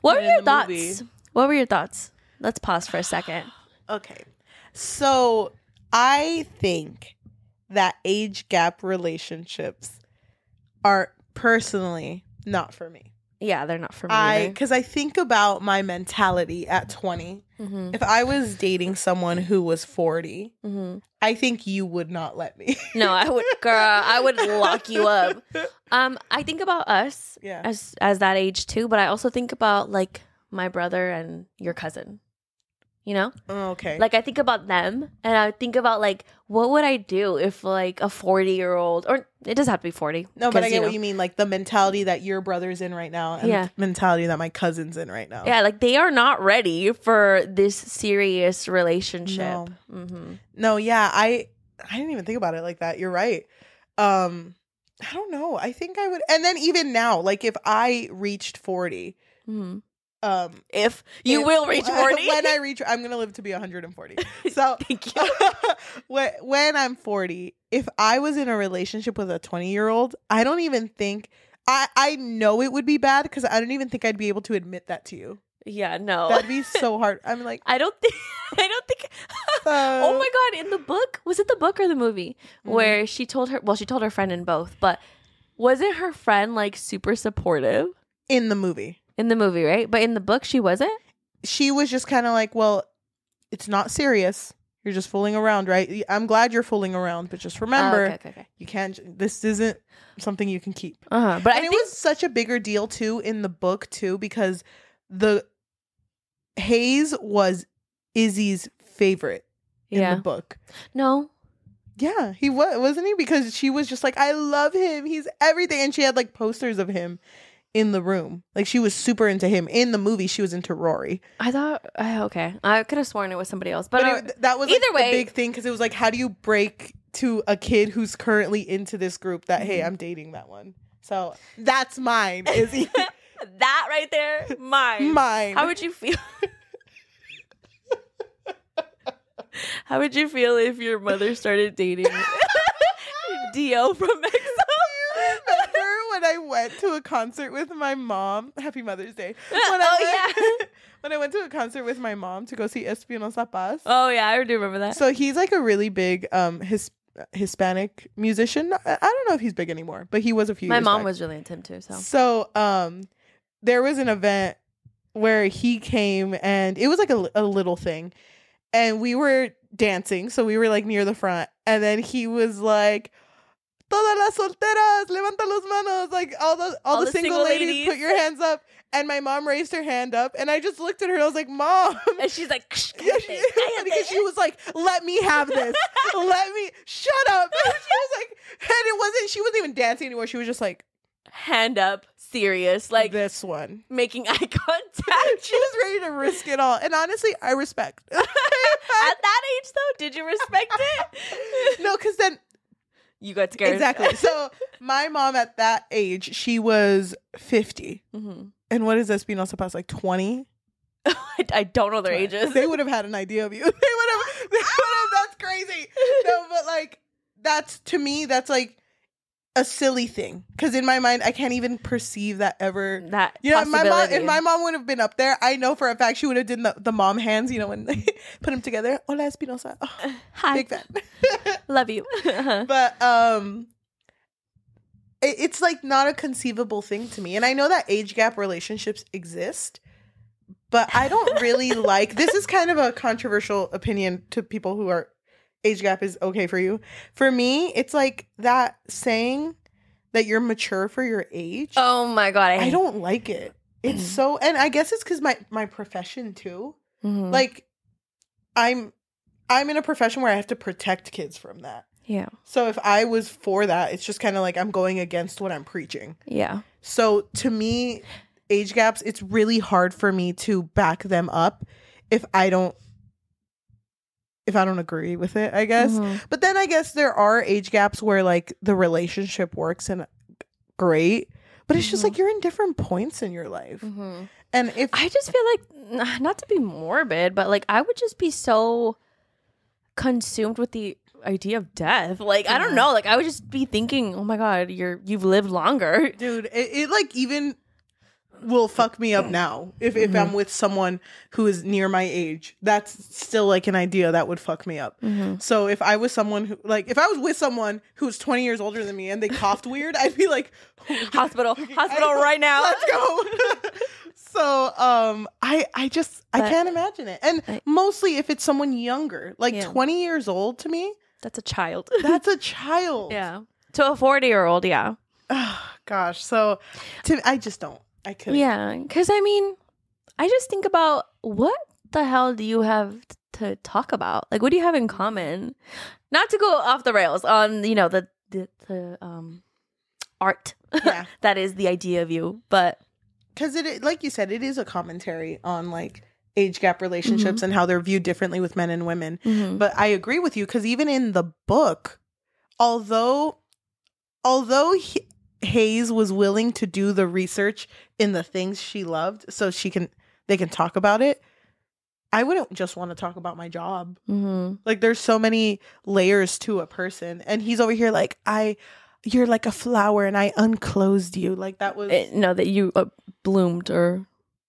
What And were your thoughts? movie- What were your thoughts? Let's pause for a second. Okay, so I think that age gap relationships are personally not for me. Yeah, they're not for me. I either. because I think about my mentality at 20. Mhm, If I was dating someone who was 40, mhm. I think you would not let me. No, I would, girl. I would lock you up. Um, I think about us Yeah. as as that age too, but I also think about like my brother and your cousin. You know, Oh, okay. like I think about them, and I think about like what would I do if like a forty year old, or it doesn't have to be forty. no, but I get know, what you mean. Like the mentality that your brother's in right now and Yeah. the mentality that my cousin's in right now. Yeah, like they are not ready for this serious relationship. No. hmm No, yeah, I I didn't even think about it like that. You're right. Um I don't know. I think I would and then even now, like if I reached 40, hmm um If you if- will reach forty, when I reach I'm going to live to be 140. So thank you. when when I'm 40, if I was in a relationship with a 20 year old, I don't even think I I know it would be bad because I don't even think I'd be able to admit that to you. Yeah, no. That'd be so hard. I'm like, I don't think. I don't think. uh, oh my god! In the book, was it the book or the movie Mhm. where she told her? Well, she told her friend in both, but wasn't her friend like super supportive in the movie. In the movie? Right, but in the book, she wasn't. She was just kind of like, well, it's not serious. You're just fooling around, right? I'm glad you're fooling around, but just remember, Oh, okay, okay, okay. you can't. This isn't something you can keep. Uh huh. But and it think was such a bigger deal too in the book too because the Hayes was Izzy's favorite in yeah. the book. No. Yeah, he was, wasn't he? Because she was just like, I love him. He's everything, and she had like posters of him in the room. Like she was super into him. In the movie, she was into Rory. I thought. Uh, okay. I could have sworn it was somebody else, but, But, it, that was like, either way- the big thing because it was like, how do you break to a kid who's currently into this group that hey, Mhm. I'm dating that one. So that's mine. Izzy, that right there, mine. mine. How would you feel? How would you feel if your mother started dating Dio from? When I went to a concert with my mom? Happy Mother's Day. When oh I yeah. went, when I went to a concert with my mom to go see Espinoza Paz. Oh yeah, I do remember that. So he's like a really big um his Hispanic musician. I I don't know if he's big anymore, but he was a few. My years mom back. was really into him too. So So um, there was an event where he came, and it was like a, a little thing, and we were dancing. So we were like near the front, and then he was like. Todas las solteras, levanta las manos. Like all the all, the, single, ladies, ladies. put your hands up. And my mom raised her hand up, and I just looked at her. and I was like, "Mom." and she's like, Yeah, she, because she was like, "Let me have this. Let me shut up." And she was like, and it wasn't. She wasn't even dancing anymore. She was just like, hand up, serious, like this one. making eye contact. she was ready to risk it all. And honestly, I respect. At that age, though, did you respect it? no, because then You got scared. exactly. So my mom at that age, she was fifty. hmm And what is Espinoza Paz like twenty? I, I don't know their ages. They would have had an idea of you. They would have. They would have. That's crazy. No, but like that's to me, that's like a silly thing. Because in my mind, I can't even perceive that ever. that You know, if my mom, if my mom would have been up there, I know for a fact she would have done the, the mom hands. You know, when they put them together. Hola, Espinoza. Oh, Hi, big fan. love you. Uh-huh. but um it, it's like not a conceivable thing to me and i know that age gap relationships exist but i don't really like this is kind of a controversial opinion to people who are age gap is okay for you. For me it's like that saying that you're mature for your age. Oh my god, I, i don't like it. It's so and i guess it's because my my profession too. Mhm. like i'm i'm in a profession where i have to protect kids from that. Yeah, so if I was for that, it's just kind of like I'm going against what I'm preaching. yeah. So to me, age gaps, it's really hard for me to back them up if I don't if I don't agree with it, I guess. Mhm. But then I guess there are age gaps where like the relationship works and great, but it's just Mhm. like you're in different points in your life. Mhm. And if I just feel like not to be morbid, but like I would just be so consumed with the idea of death. Like I don't know, like I would just be thinking, "Oh my god, you're you've lived longer." dude, it, it like even will fuck me up now if if I'm with someone who is near my age. That's still like an idea that would fuck me up. Mm-hmm. So if I was someone who like if I was with someone who's 20 years older than me and they coughed weird, I'd be like Hospital, hospital I- right now. Let's go. so um I I just I can't imagine it. And I- mostly if it's someone younger, like Yeah. 20 years old to me, That's a child. that's a child. yeah. To a 40 year old, yeah. Oh, gosh. So to I just don't. I could. Yeah. Because I mean, I just think about what the hell do you have to talk about? Like, what do you have in common? Not to go off the rails on, you know, the, the, the um, art Yeah. that is the idea of you, but because it like you said it is a commentary on like age gap relationships and how they're viewed differently with men and women Mhm. but i agree with you because even in the book although although he, hayes was willing to do the research in the things she loved so she can they can talk about it i wouldn't just want to talk about my job Mhm. like there's so many layers to a person and he's over here like i you're like a flower and i unclosed you like that was Eh, no, that you uh, bloomed or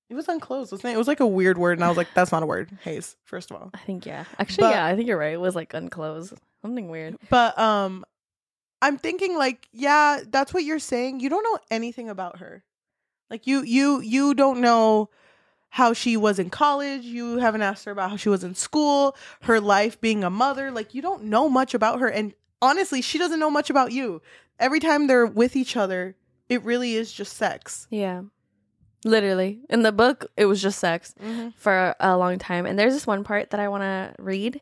It was unclosed, wasn't it? It was like a weird word, and I was like, "That's not a word." Hayes, first of all. I think, yeah. Actually, But- yeah, I think you're right. It was like unclosed. Something weird. But um, I'm thinking like, yeah, that's what you're saying. You don't know anything about her. Like you, you, you don't know how she was in college. You haven't asked her about how she was in school, her life being a mother. Like you don't know much about her, and honestly, she doesn't know much about you. Every time they're with each other, it really is just sex. Yeah. Literally. In the book, it was just sex. Mm-hmm. for a long time. And there's this one part that I want to read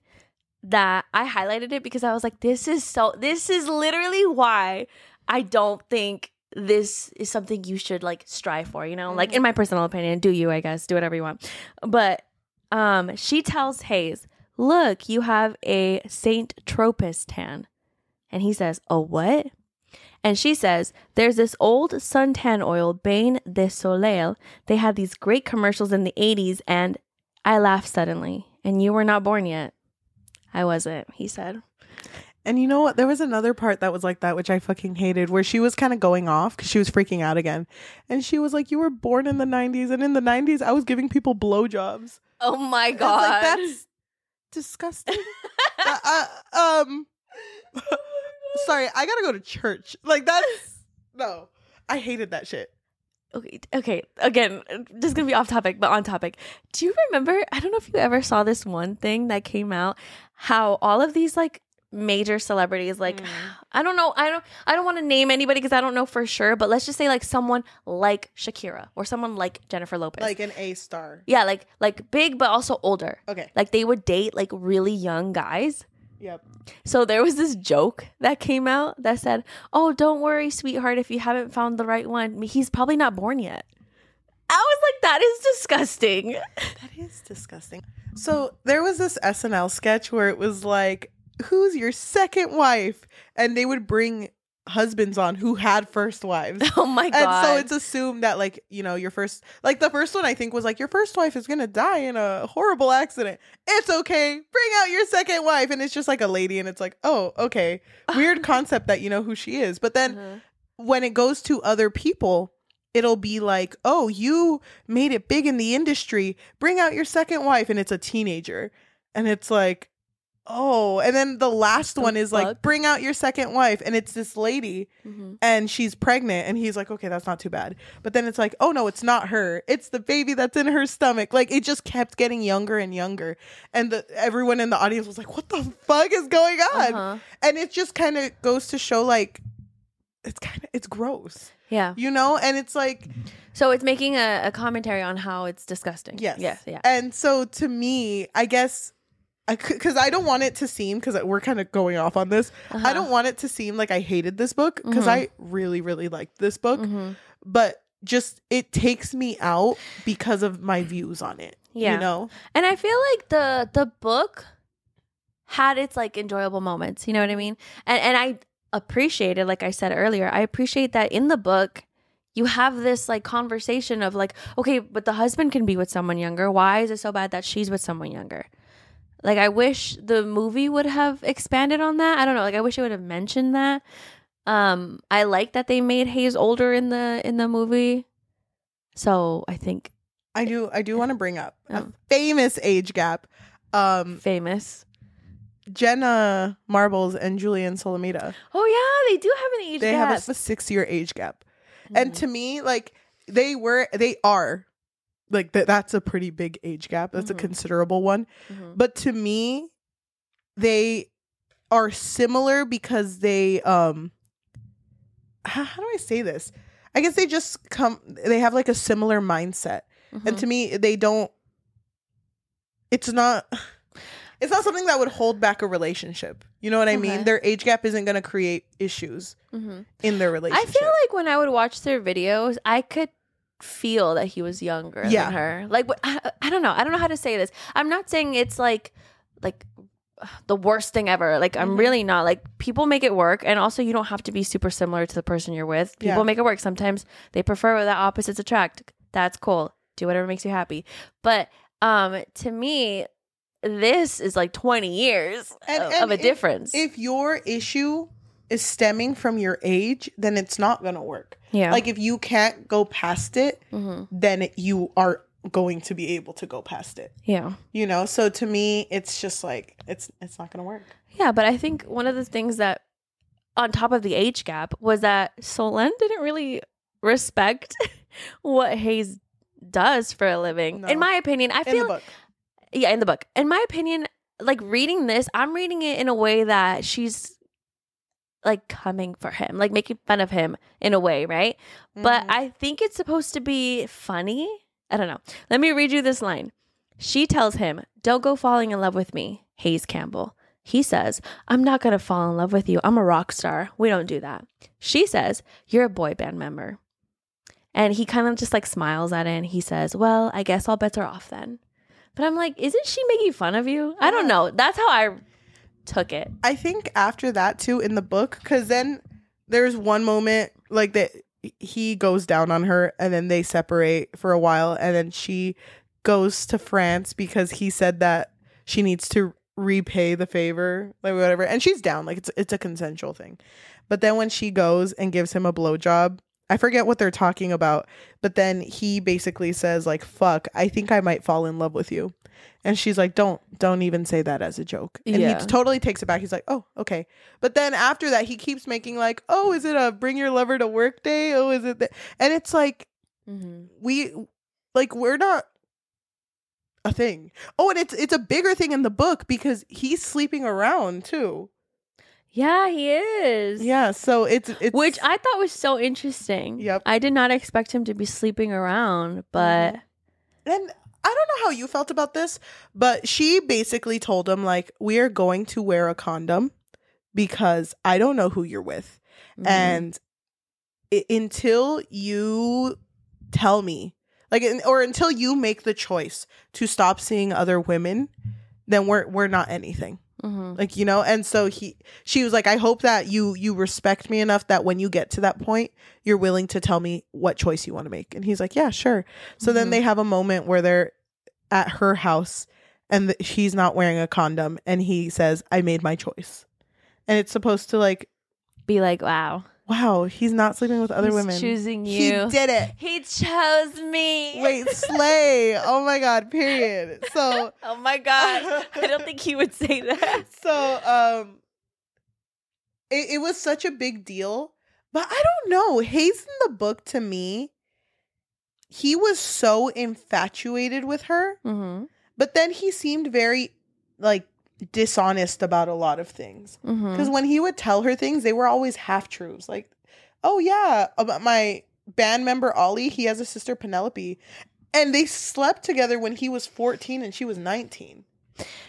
that I highlighted it because I was like, this is so, this is literally why I don't think this is something you should like strive for, you know? Like, in my personal opinion, do you, I guess, do whatever you want. But um, she tells Hayes, look, you have a Saint Tropez tan. And he says, a what? And she says, There's this old suntan oil, Bain de Soleil. They had these great commercials in the 80s, and I laughed suddenly. And you were not born yet. I wasn't, he said. And you know what? There was another part that was like that, which I fucking hated, where she was kind of going off because she was freaking out again. And she was like, You were born in the 90s. And in the 90s, I was giving people blowjobs. Oh my God. like, That's disgusting. uh, uh, um, sorry, I gotta go to church. Like, that's no. I hated that shit. Okay, okay. Again, this is gonna be off topic, but on topic. Do you remember? I don't know if you ever saw this one thing that came out. How all of these like major celebrities, like Mm. I don't know, I don't, I don't want to name anybody because I don't know for sure. But let's just say like someone like Shakira or someone like Jennifer Lopez. Like an A star. yeah, like like big but also older. Okay. Like they would date like really young guys. Yep. So there was this joke that came out that said, "Oh, don't worry, sweetheart, if you haven't found the right one, he's probably not born yet." I was like, "That is disgusting." That is disgusting. So there was this SNL sketch where it was like, "Who's your second wife?" And they would bring husbands on who had first wives. Oh my god! And so it's assumed that like, you know, your first like the first one I think was like your first wife is going to die in a horrible accident. It's okay. Bring out your second wife and it's just like a lady and it's like, "Oh, okay." Weird concept that you know who she is. But then Uh-huh. when it goes to other people, it'll be like, oh, you made it big in the industry. Bring out your second wife. And it's a teenager. And it's like, oh. And then the last The one is like, bring out your second wife. And it's this lady Mhm. and she's pregnant. And he's like, okay, that's not too bad. But then it's like, oh no, it's not her. It's the baby that's in her stomach. Like it just kept getting younger and younger. And the, everyone in the audience was like, what the fuck is going on? Uh-huh. And it just kind of goes to show like, it's kind of, it's gross Yeah. you know and it's like So it's making a, a commentary on how it's disgusting. yes Yes. Yeah. and so to me i guess because i don't want it to seem because we're kind of going off on this i Uh-huh. don't want it to seem like i hated this book because Mhm. i really really liked this book Mhm. but just it takes me out because of my views on it Yeah. you know And I feel like the the book had its like enjoyable moments. You know what I mean? And and I appreciate it. Like I said earlier, I appreciate that in the book you have this like conversation of like, okay, but the husband can be with someone younger. Why is it so bad that she's with someone younger? Like I wish the movie would have expanded on that. I don't know. Like I wish it would have mentioned that. Um, I like that they made Hayes older in the in the movie. So I think I do I do want to bring up a Oh. famous age gap. Um famous. Jenna Marbles and Julian Solomita. Oh yeah, they do have an age gap. They gap. have a, six year age gap. And Mhm. to me, like they were they are like th- that's a pretty big age gap. That's Mhm. a considerable one. Mhm. But to me, they are similar because they um how, how do I say this? I guess they just come they have like a similar mindset. And Mhm. to me, they don't it's not it's not something that would hold back a relationship. You know what I mean? Their age gap isn't going to create issues Mhm. in their relationship. I feel like when I would watch their videos, I could feel that he was younger Yeah. than her. Like I, I don't know. I don't know how to say this. I'm not saying it's like like the worst thing ever. Like I'm Mhm. really not. Like people make it work and also you don't have to be super similar to the person you're with. People Yeah. make it work. Sometimes they prefer that opposites attract. That's cool. Do whatever makes you happy. But um to me this is like 20 years And- of, and a if- difference. if your issue is stemming from your age, then it's not going to work. yeah. Like if you can't go past it, hmm then it, you are going to be able to go past it. Yeah. You know? So to me, it's just like it's it's not going to work. Yeah, but I think one of the things that, on top of the age gap, was that Solène didn't really respect what Hayes does for a living. No. In my opinion, I In the feel book. yeah, in the book. In my opinion, like reading this, I'm reading it in a way that she's like coming for him, like making fun of him in a way, right? But Mhm. I think it's supposed to be funny. I don't know. Let me read you this line. She tells him, Don't go falling in love with me, Hayes Campbell. He says, I'm not going to fall in love with you. I'm a rock star. We don't do that. She says, You're a boy band member. And he kind of just like smiles at it and he says, Well, I guess all bets are off then. But I'm like, Isn't she making fun of you? I don't know. That's how I took it. I think after that too in the book, because then there's one moment like that he goes down on her and then they separate for a while and then she goes to France because he said that she needs to repay the favor, like whatever. And she's down, like it's it's a consensual thing. But then when she goes and gives him a blowjob, I forget what they're talking about, but then he basically says, like, fuck, I think I might fall in love with you. And she's like, Don't don't even say that as a joke. And Yeah. he totally takes it back. He's like, Oh, okay. But then after that, he keeps making like, Oh, is it a bring your lover to work day? Oh, is it that? And it's like Mm-hmm. we like we're not a thing. Oh, and it's it's a bigger thing in the book because he's sleeping around too. Yeah, he is. Yeah, so it's it's Which I thought was so interesting. Yep. I did not expect him to be sleeping around, but and I don't know how you felt about this, but she basically told him like we are going to wear a condom because I don't know who you're with. Mhm. and i- until you tell me like or until you make the choice to stop seeing other women then we're we're not anything Mhm. like you know and so he she was like i hope that you you respect me enough that when you get to that point you're willing to tell me what choice you want to make and he's like yeah sure so then Mhm. they have a moment where they're at her house and th- she's not wearing a condom and he says i made my choice and it's supposed to like be like, wow, wow he's not sleeping with other he's women choosing you. he did it He chose me. wait slay oh my god period so oh my god, I don't think he would say that. so um it, it was such a big deal but i don't know hayes in the book to me he was so infatuated with her Mm-hmm. but then he seemed very like dishonest about a lot of things Mm-hmm. because when he would tell her things they were always half truths like oh yeah about my band member ollie he has a sister penelope and they slept together when he was 14 and she was 19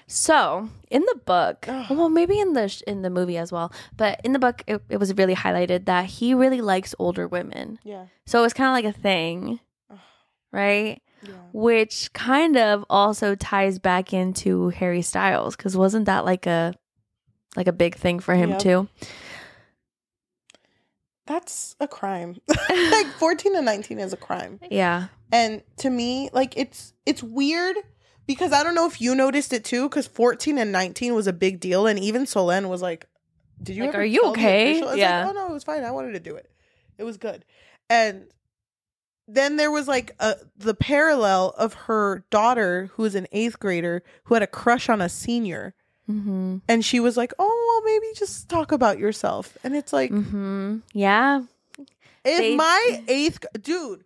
So in the book, Ugh. well, maybe in the sh- in the movie as well, but in the book, it, it was really highlighted that he really likes older women. yeah So it was kind of like a thing, Ugh. right? Yeah Which kind of also ties back into Harry Styles because wasn't that like a like a big thing for him Yep. too? that's a crime like 14 and 19 is a crime Yeah. and to me like it's it's weird because i don't know if you noticed it too because 14 and 19 was a big deal and even solène was like did you Like, are you okay? Yeah. like, oh no it was fine i wanted to do it it was good and then there was like a, the parallel of her daughter who was an eighth grader who had a crush on a senior Mm-hmm. and she was like oh well maybe just talk about yourself and it's like Mm-hmm. Yeah. if They- my eighth dude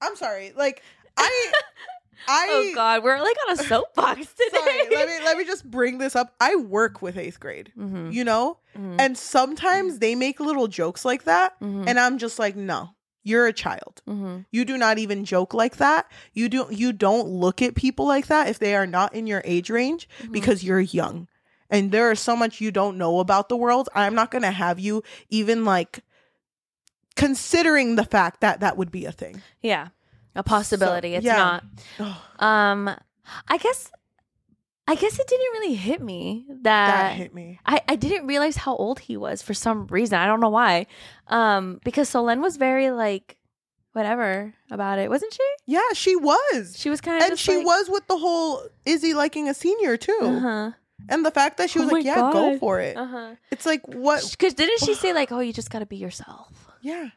i'm sorry like i i oh God, we're like on a soapbox today. sorry let me let me just bring this up i work with eighth grade Mm-hmm. you know Mm-hmm. and sometimes they make little jokes like that Mm-hmm. and i'm just like no you're a child mm-hmm. you do not even joke like that you do you don't look at people like that if they are not in your age range Mm-hmm. because you're young and there is so much you don't know about the world i'm not going to have you even like considering the fact that that would be a thing yeah, a possibility. it's yeah. not. Um, I guess, I guess it didn't really hit me that that, hit me I I didn't realize how old he was for some reason. I don't know why. Um, because Solène was very like, whatever about it, wasn't she? yeah she was She was kind of and she was with the whole izzy liking a senior too Uh huh. and the fact that she Oh was like my yeah go for it Uh huh. it's like what Because didn't she say like, "Oh, you just gotta be yourself"? yeah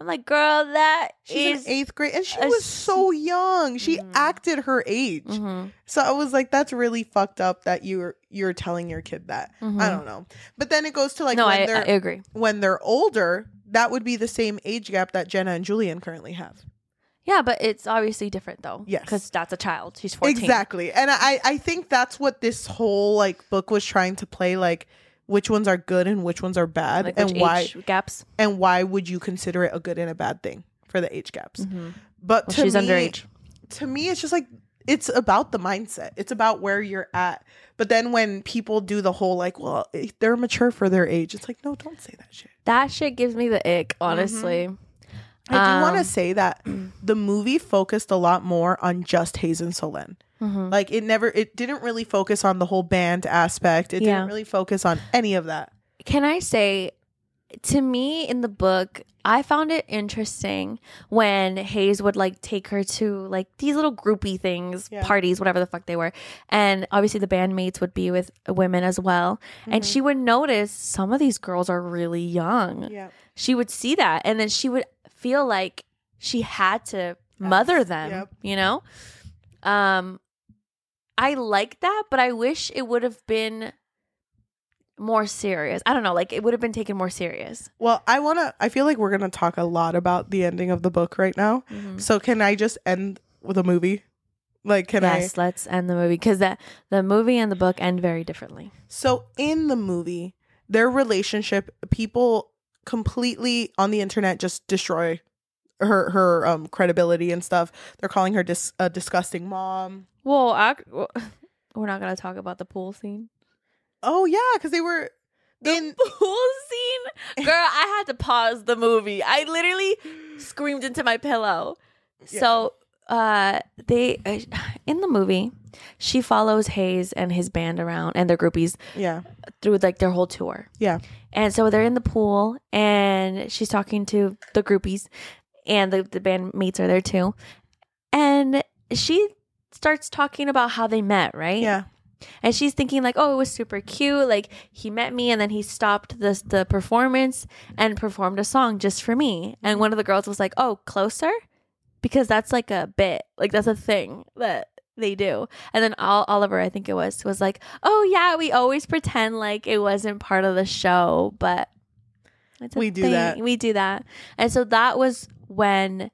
I'm like, girl, that she's is- in eighth grade and she was so young she Mhm. acted her age Mhm, So I was like, that's really fucked up that you're you're telling your kid that. I mhm. don't know. But then it goes to like no, when I, I they're agree. when they're older, that would be the same age gap that Jenna and Julian currently have. Yeah, but it's obviously different though. Yes. because that's a child. She's 14. Exactly. And I I think that's what this whole like book was trying to play like which ones are good and which ones are bad Like and why gaps? and why would you consider it a good and a bad thing for the age gaps. Mhm. But Well, to she's me, underage. to me it's just like it's about the mindset it's about where you're at but then when people do the whole like well eh, they're mature for their age it's like no don't say that shit That shit gives me the ick. Honestly. i do want to Um, say that the movie focused a lot more on just hayes and solène Mhm. like it never it didn't really focus on the whole band aspect it Yeah. didn't really focus on any of that Can I say, to me in the book, I found it interesting when Hayes would like take her to like these little groupie things, Yeah. parties, whatever the fuck they were. And obviously the bandmates would be with women as well. And Mm-hmm. she would notice some of these girls are really young. yeah She would see that and then she would feel like she had to mother them, Yep. you know? Um I like that, but I wish it would have been more serious. I don't know, like it would have been taken more serious. well i want to i feel like we're gonna talk a lot about the ending of the book right now so can i just end with a movie like can i yes, let's end the movie because that the movie and the book end very differently. So in the movie, their relationship, people completely on the internet just destroy her her um credibility and stuff. They're calling her dis- a disgusting mom. Well, I, we're not gonna talk about the pool scene. Oh yeah, because they were in. pool scene, girl. I had to pause the movie. I literally screamed into my pillow. So, uh, they uh, in the movie, she follows Hayes and his band around and their groupies Yeah, through like their whole tour. yeah, And so they're in the pool and she's talking to the groupies and the, the bandmates are there too. And she starts talking about how they met, right? yeah. And she's thinking like, oh, it was super cute. Like he met me and then he stopped the the performance and performed a song just for me. And one of the girls was like, oh, closer, because that's like a bit, like that's a thing that they do. And then Ol- Oliver, I think it was, was like, oh yeah, we always pretend like it wasn't part of the show, but We do thing. that. We do that. And so that was when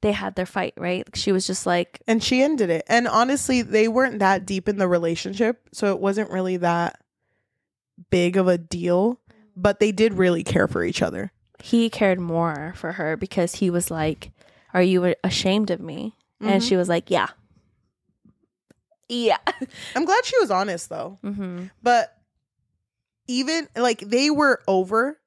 they had their fight, right? She was just like, And she ended it. And honestly, they weren't that deep in the relationship, so it wasn't really that big of a deal. But they did really care for each other. he cared more for her because he was like, "Are you ashamed of me?" And Mhm. she was like, "Yeah, yeah." I'm glad she was honest though. hmm But even like they were over,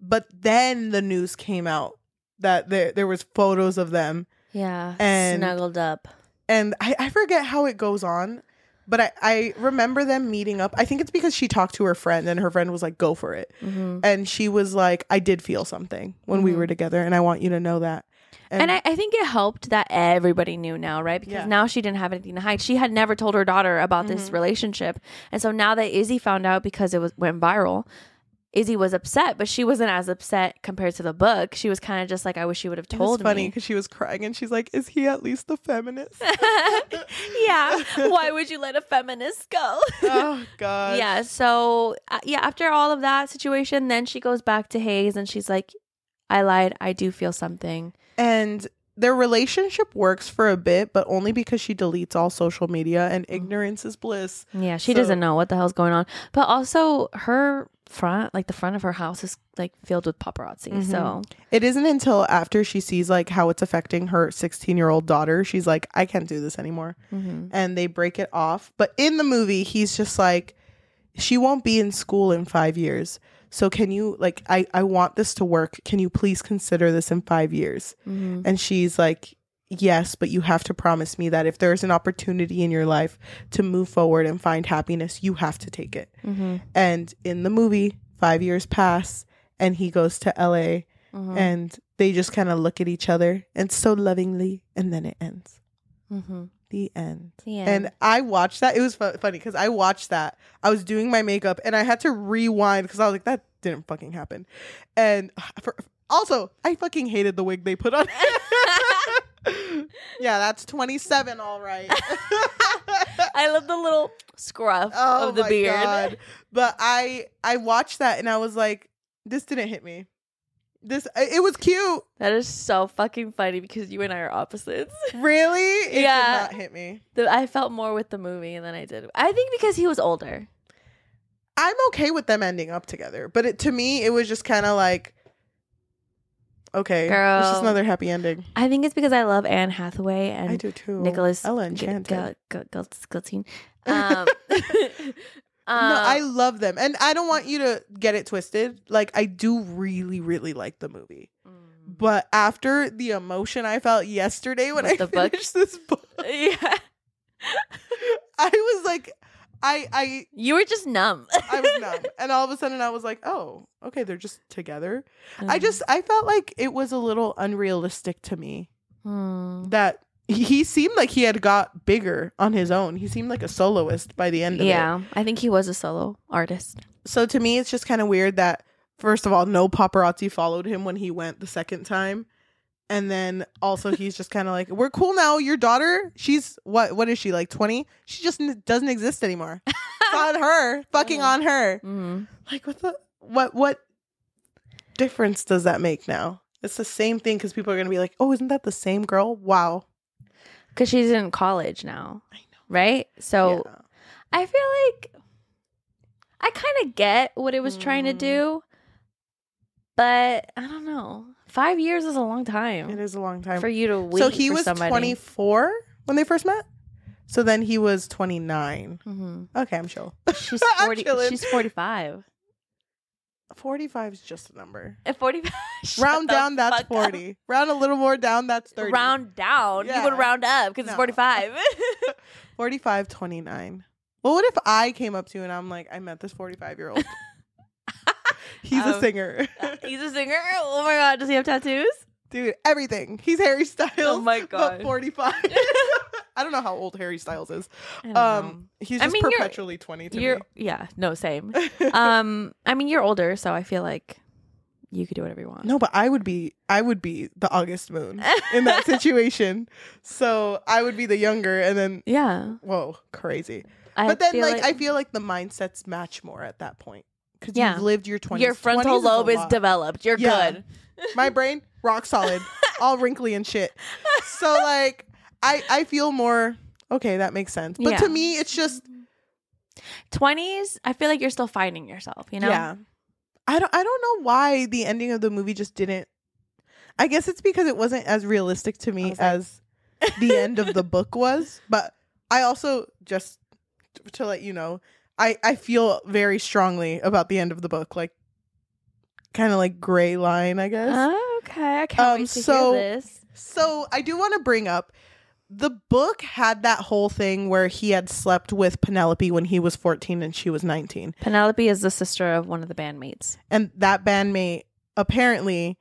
but then the news came out that there there was photos of them, Yeah, And- snuggled up. and I, I forget how it goes on, but I I remember them meeting up. I think it's because she talked to her friend, and her friend was like, "Go for it," hmm and she was like, "I did feel something when we Mhm. were together, and I want you to know that." And I, I think it helped that everybody knew now, right? Because Yeah. now she didn't have anything to hide. She had never told her daughter about this Mhm. relationship, and so now that Izzy found out because it was went viral, Izzy was upset, but she wasn't as upset compared to the book. She was kind of just like, I wish she would have told It funny because she was crying and she's like, "Is he at least a feminist?" yeah. Why would you let a feminist go? oh God. yeah. So, uh, yeah, after all of that situation, then she goes back to Hayes and she's like, I lied. I do feel something. And their relationship works for a bit, but only because she deletes all social media and ignorance is bliss. Yeah. She So- doesn't know what the hell's going on. But also, her front, like the front of her house, is like filled with paparazzi. Mhm. So, It isn't until after she sees like how it's affecting her 16 year old daughter, she's like, I can't do this anymore. mhm. And they break it off. But in the movie, he's just like, she won't be in school in five years. So can you like I, I want this to work. Can you please consider this in five years? Mhm. And she's like, Yes, but you have to promise me that if there's an opportunity in your life to move forward and find happiness, you have to take it. Mhm. And in the movie, five years pass and he goes to LA Mhm. and they just kind of look at each other and so lovingly and then it ends. Mhm. The end. The end. And. I watched that. It was fu- funny because I watched that. I was doing my makeup and I had to rewind because I was like, that didn't fucking happen. And for, also, I fucking hated the wig they put on. yeah, that's 27, all right. I love the little scruff oh of the my beard. God. But I I watched that and I was like, this didn't hit me. This it was cute. That is so fucking funny because you and I are opposites. Really? It Yeah. did not hit me. The- I felt more with the movie than I did. I think because he was older. I'm okay with them ending up together, but it to me it was just kind of like okay, it's just another happy ending. I think it's because I love Anne Hathaway and I do too. Nicholas Ella Enchanted. Um, no, I love them, and I don't want you to get it twisted. Like I do really, really like the movie, um, but after the emotion I felt yesterday when I the book? finished this book, yeah, I was like, I, I, you were just numb. I was numb, and all of a sudden I was like, oh, okay, they're just together. I Mhm. just, I felt like it was a little unrealistic to me Hmm. that he seemed like he had got bigger on his own. He seemed like a soloist by the end of it. yeah, I think he was a solo artist. So to me, it's just kind of weird that first of all, no paparazzi followed him when he went the second time, and then also he's just kind of like, "We're cool now. Your daughter, she's what? What is she like? Twenty? She just n- doesn't exist anymore. it's on her, fucking on her. Mhm. Like what the what what difference does that make now? It's the same thing because people are gonna be like, "Oh, isn't that the same girl? Wow." Because she's in college now, I know. right? So Yeah. I feel like I kind of get what it was trying to Mm. do, but I don't know. Five years is a long time it is a long time. for you to wait. so he was somebody. 24 when they first met. So then he was 29. Mhm. Okay, I'm chill. She's forty. she's forty-five. 45 is just a number. At forty-five. round down, that's 40. Round a little more down, that's 30. Round down. You Yeah. would round up because No. it's forty-five. 45, 29. Well, what if I came up to you and I'm like, I met this 45 year old? He's a Um, singer. He's a singer. Oh my god, does he have tattoos? Dude, everything. He's Harry Styles. Oh my God. 45. I don't know how old Harry Styles is. Um, he's I just mean, you're- perpetually 20 to you're me. yeah, no, same. um, I mean, you're older, so I feel like you could do whatever you want. No, but I would be I would be the August moon in that situation. So I would be the younger and then Yeah, whoa, crazy. I but then feel like, I feel like the mindsets match more at that point. Because Yeah. you've lived your 20s. your frontal 20s lobe is, lot. developed. You're Yeah. good. My brain, rock solid, all wrinkly and shit. So like I I feel more okay, that makes sense. But Yeah. to me it's just Twenties, I feel like you're still finding yourself. You know. Yeah. I don't I don't know why the ending of the movie just didn't I guess it's because it wasn't as realistic to me like- as the end of the book was. But I also just to let you know, I I feel very strongly about the end of the book, like kind of like gray line, I guess. Oh, okay, I can't Um, wait to so- hear this. So I do want to bring up the book had that whole thing where he had slept with Penelope when he was 14 and she was 19. Penelope is the sister of one of the bandmates. And that bandmate apparently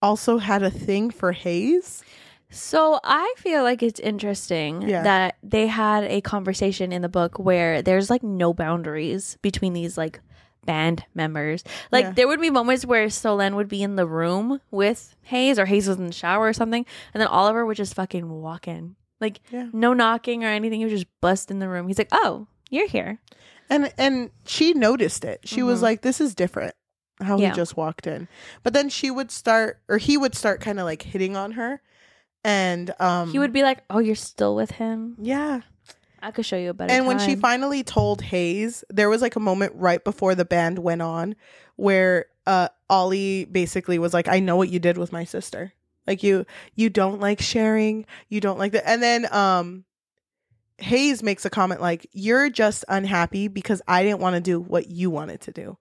also had a thing for Hayes. So I feel like it's interesting Yeah. that they had a conversation in the book where there's like no boundaries between these like band members. Like Yeah. there would be moments where Solène would be in the room with Hayes or Hayes was in the shower or something, and then Oliver would just fucking walk in. Like Yeah. no knocking or anything. He would just bust in the room. He's like, "Oh, you're here." And and she noticed it. She was Mhm. like, "This is different." How Yeah. he just walked in, but then she would start, or he would start, kind of like hitting on her, and um, He would be like, "Oh, you're still with him? yeah. I could show you a better." And when she finally told Hayes, there was like a moment right before the band went on where uh Ollie basically was like, "I know what you did with my sister. Like you you don't like sharing, you don't like that." And then um Hayes makes a comment like, "You're just unhappy because I didn't want to do what you wanted to do."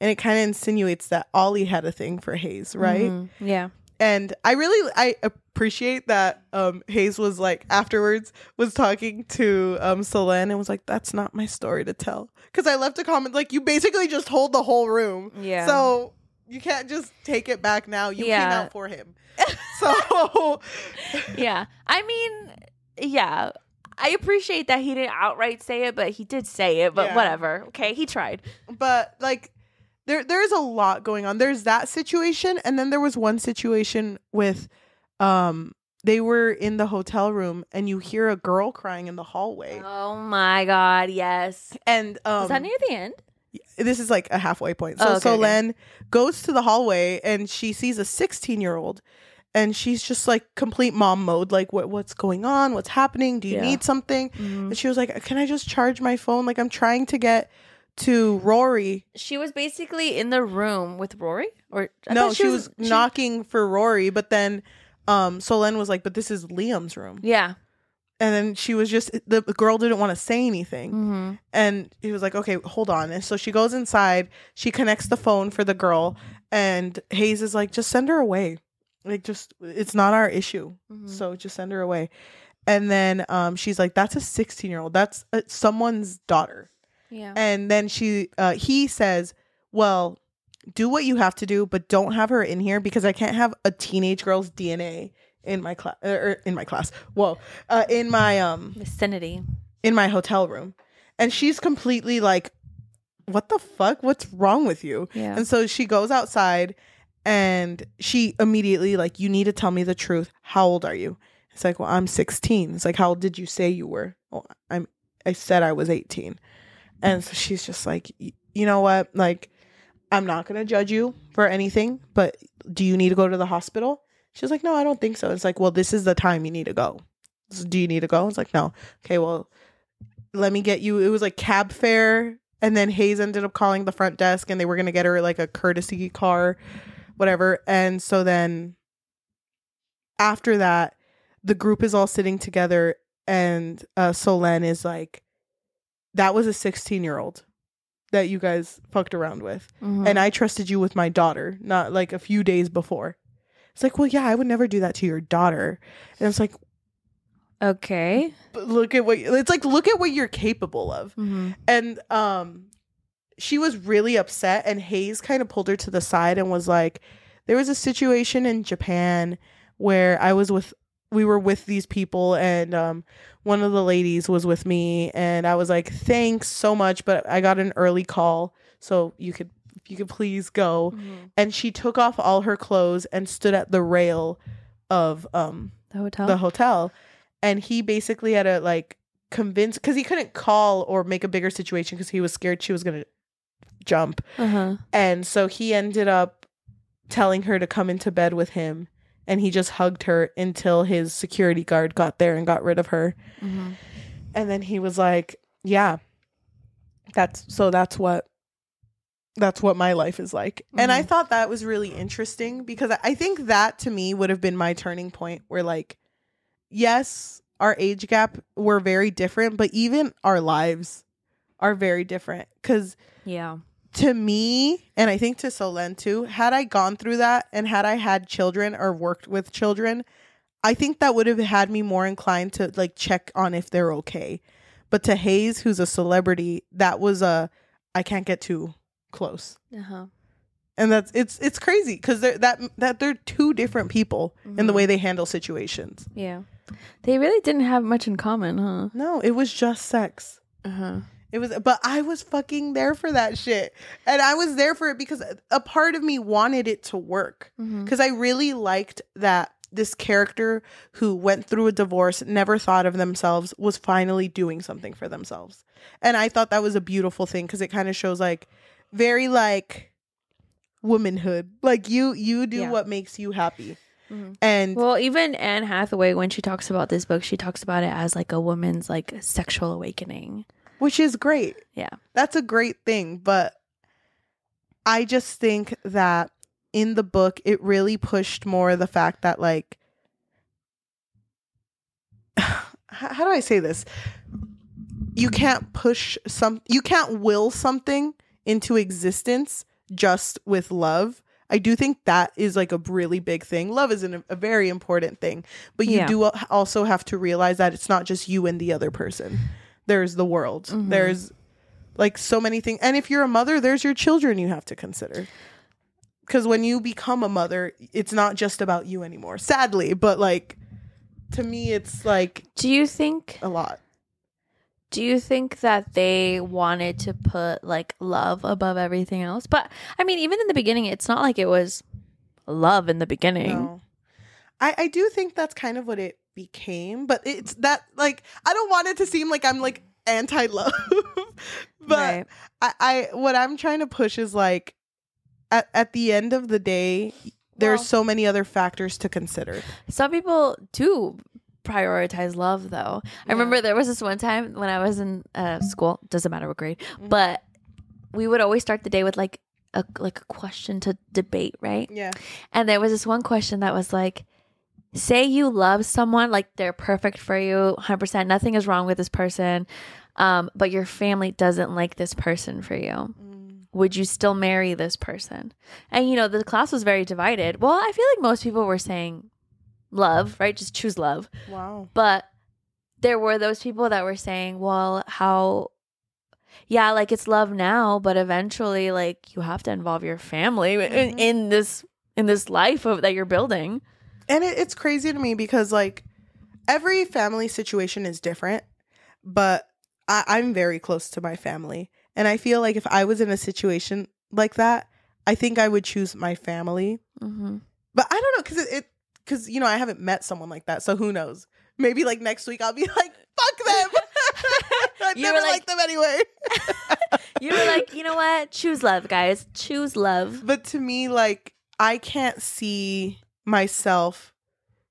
And it kind of insinuates that Ollie had a thing for Hayes, right? Mhm. Yeah. And i really i appreciate that um hayes was like afterwards was talking to um Solène and was like that's not my story to tell because i left a comment like you basically just hold the whole room Yeah. so you can't just take it back now you came out for him so yeah. I mean, yeah. I appreciate that he didn't outright say it, but he did say it, but Yeah. whatever. Okay, he tried. but like there there's a lot going on there's that situation and then there was one situation with um they were in the hotel room and you hear a girl crying in the hallway Oh my god, yes. and um Is that near the end? this is like a halfway point. So Oh, okay, okay. Goes to the hallway and she sees a 16 year old and she's just like complete mom mode like what what's going on what's happening do you Yeah. need something Mhm. and she was like can i just charge my phone like i'm trying to get to rory. She was basically in the room with Rory, or I no thought she, was, knocking for rory but then um solène was like but this is liam's room. Yeah. and then she was just the girl didn't want to say anything. Mm-hmm. and he was like okay hold on. And so she goes inside she connects the phone for the girl and hayes is like just send her away. Like just it's not our issue. Mm-hmm. so just send her away. And then um she's like that's a 16 year old that's uh, someone's daughter yeah. and then she uh he says well do what you have to do but don't have her in here because i can't have a teenage girl's dna in my class or in my class. Whoa uh in my um Vicinity. in my hotel room. And she's completely like what the fuck? What's wrong with you? Yeah. and so she goes outside and she immediately like you need to tell me the truth. How old are you? It's like well i'm 16 it's like how old did you say you were? Well i'm i said i was 18 and so she's just like you know what? Like i'm not going to judge you for anything but do you need to go to the hospital? She's like no i don't think so. It's like well this is the time you need to go. Do you need to go? It's like no. Okay well let me get you it was like cab fare and then hayes ended up calling the front desk and they were going to get her like a courtesy car whatever. And so then after that the group is all sitting together and uh solène is like that was a 16 year old that you guys fucked around with Mhm. and i trusted you with my daughter not like a few days before it's like well yeah i would never do that to your daughter and it's like okay. but look at what it's like look at what you're capable of Mm-hmm. and um she was really upset and hayes kind of pulled her to the side and was like there was a situation in japan where i was with we were with these people and um one of the ladies was with me and i was like thanks so much but i got an early call so you could you could please go Mm-hmm. and she took off all her clothes and stood at the rail of um The hotel. the hotel and he basically had to like convince because he couldn't call or make a bigger situation because he was scared she was gonna jump uh-huh. and so he ended up telling her to come into bed with him and he just hugged her until his security guard got there and got rid of her Mm-hmm. and then he was like yeah that's so that's what that's what my life is like and i Mhm. thought that was really interesting because I- i think that to me would have been my turning point where like yes our age gap were very different but even our lives are very different because Yeah. To me and i think to solène too had i gone through that and had i had children or worked with children i think that would have had me more inclined to like check on if they're okay but to hayes who's a celebrity that was a i can't get too close Uh-huh. and that's it's it's crazy because they're that that they're two different people in the Mhm. way they handle situations Yeah. They really didn't have much in common, huh? no it was just sex Uh-huh. It was, but I was fucking there for that shit. And I was there for it because a part of me wanted it to work. Because I really liked that this character who went through a divorce, never thought of themselves, was finally doing something for themselves. And I thought that was a beautiful thing because it kind of shows like very like womanhood. Like you you do Yeah. what makes you happy. Mhm. And Well, even Anne Hathaway, when she talks about this book, she talks about it as like a woman's like sexual awakening. Which is great. Yeah. That's a great thing, but I just think that in the book it really pushed more the fact that like how do I say this? You can't push some you can't will something into existence just with love. I do think that is like a really big thing. Love is an, a very important thing, but you Yeah. do also have to realize that it's not just you and the other person. There's the world. Mhm. There's like so many things. And if you're a mother, there's your children you have to consider. Because when you become a mother, it's not just about you anymore. Sadly, but like to me, it's like Do you think a lot. do you think that they wanted to put like love above everything else? But I mean, even in the beginning, it's not like it was love in the beginning. No. I, I do think that's kind of what it became, but it's that like I don't want it to seem like I'm like anti love. but Right. I, I what I'm trying to push is like at, at the end of the day, there's Well- so many other factors to consider. Some people do prioritize love, though. I remember there was this one time when I was in uh, school. Doesn't matter what grade, Mhm. but we would always start the day with like a like a question to debate, right? Yeah. And there was this one question that was like, say you love someone, like they're perfect for you, 100%, nothing is wrong with this person, um, but your family doesn't like this person for you. Would you still marry this person? And, you know, the class was very divided. Well, I feel like most people were saying love, right? Just choose love. Wow. But there were those people that were saying, well, how yeah, like it's love now, but eventually like you have to involve your family in, Mhm. in this in this life of that you're building. And it, it's crazy to me because like every family situation is different, but I, I'm very close to my family. And I feel like if I was in a situation like that, I think I would choose my family. Mm-hmm. But I don't know because it, because you know I haven't met someone like that, so who knows? Maybe like next week I'll be like, "Fuck them." I You never like- liked them anyway. You were like, you know what? Choose love, guys. Choose love. But to me, like I can't see myself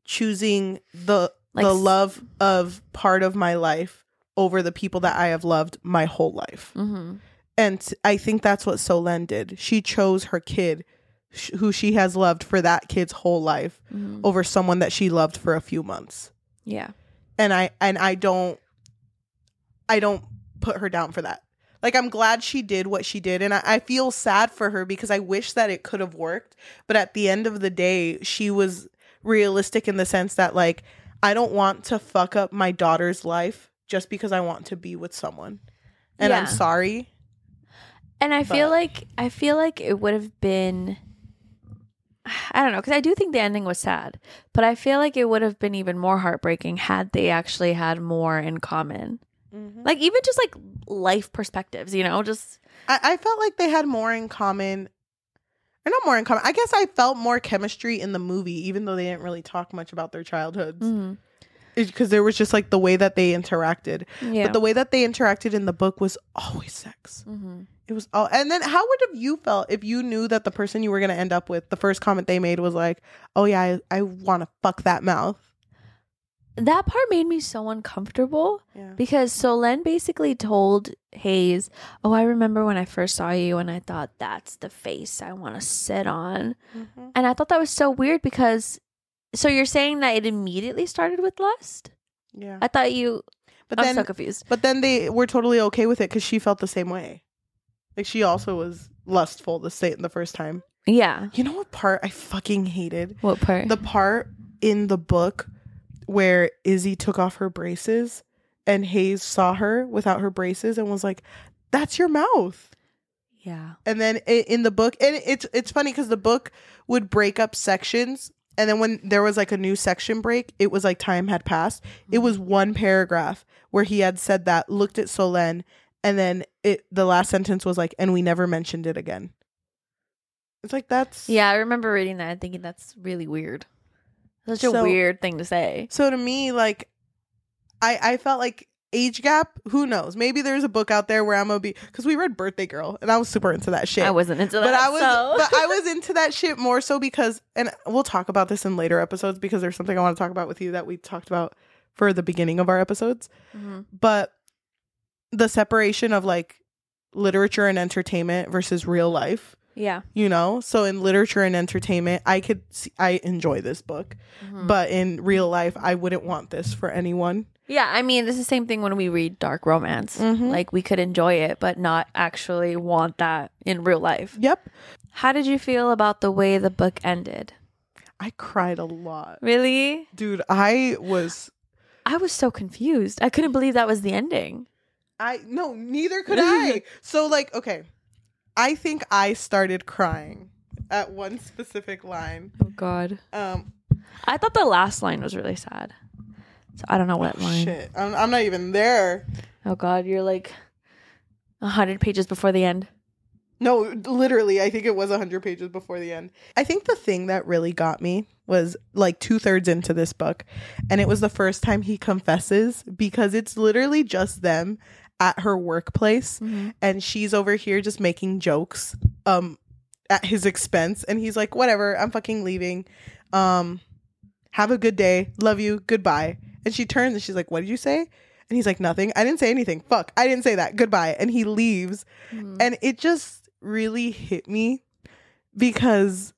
choosing the Like the love of part of my life over the people that I have loved my whole life. Mm-hmm. And I think that's what Solène did. She chose her kid, sh- who she has loved for that kid's whole life, Mm-hmm. over someone that she loved for a few months. Yeah. And I and I don't I don't put her down for that. Like I'm glad she did what she did, and I, I feel sad for her because I wish that it could have worked. But at the end of the day, she was realistic in the sense that like I don't want to fuck up my daughter's life just because I want to be with someone. And I'm sorry. And I feel like I feel like it would have been I don't know because I do think the ending was sad, but I feel like it would have been even more heartbreaking had they actually had more in common. Like even just like life perspectives, you know, just I, I felt like they had more in common. Or not more in common. I guess I felt more chemistry in the movie, even though they didn't really talk much about their childhoods. mm, because there was just like the way that they interacted. yeah. But the way that they interacted in the book was always sex. mm-hmm. It was all. And then how would have you felt if you knew that the person you were going to end up with, the first comment they made was like, "Oh yeah, I, I want to fuck that mouth." That part made me so uncomfortable Yeah. because Solène basically told Hayes, "Oh, I remember when I first saw you and I thought that's the face I want to sit on." Mm-hmm. And I thought that was so weird because so you're saying that it immediately started with lust? Yeah. I thought you But I'm then, so confused. but then they were totally okay with it because she felt the same way. Like she also was lustful the same the first time. Yeah. You know what part I fucking hated? What part? the part in the book where Izzy took off her braces and Hayes saw her without her braces and was like, "That's your mouth." yeah. And then in the book, and it's it's funny because the book would break up sections, and then when there was like a new section break, it was like time had passed. It was mm-hmm. one paragraph where he had said that, looked at Solène, and then it the last sentence was like, and we never mentioned it again. It's like that's Yeah, I remember reading that and thinking that's really weird. Such a So- weird thing to say. So to me, like, I I felt like age gap. Who knows? Maybe there's a book out there where I'm gonna be because we read Birthday Girl, and I was super into that shit. I wasn't into that. but I was, so- but I was into that shit more so because, and we'll talk about this in later episodes because there's something I want to talk about with you that we talked about for the beginning of our episodes. Mhm. But the separation of like literature and entertainment versus real life, Yeah. you know. So in literature and entertainment, I could see, I enjoy this book, Mhm. but in real life, I wouldn't want this for anyone. Yeah, I mean, it's the same thing when we read dark romance. Mhm. Like we could enjoy it, but not actually want that in real life. Yep. How did you feel about the way the book ended? I cried a lot. Really? Dude, I was I was so confused. I couldn't believe that was the ending. I no, neither could I. so like, okay. I think I started crying at one specific line. Oh God. Um I thought the last line was really sad. So I don't know what line. shit. I'm, I'm not even there. Oh God, you're like a hundred pages before the end. No, literally, I think it was 100 pages before the end. I think the thing that really got me was like two thirds into this book, and it was the first time he confesses because it's literally just them at her workplace, and she's over here just making jokes um at his expense, and he's like, "Whatever, I'm fucking leaving. Um, have a good day, love you, goodbye." And she turns and she's like, "What did you say?" And he's like, "Nothing. I didn't say anything. Fuck, I didn't say that. Goodbye." And he leaves Mhm. and it just really hit me because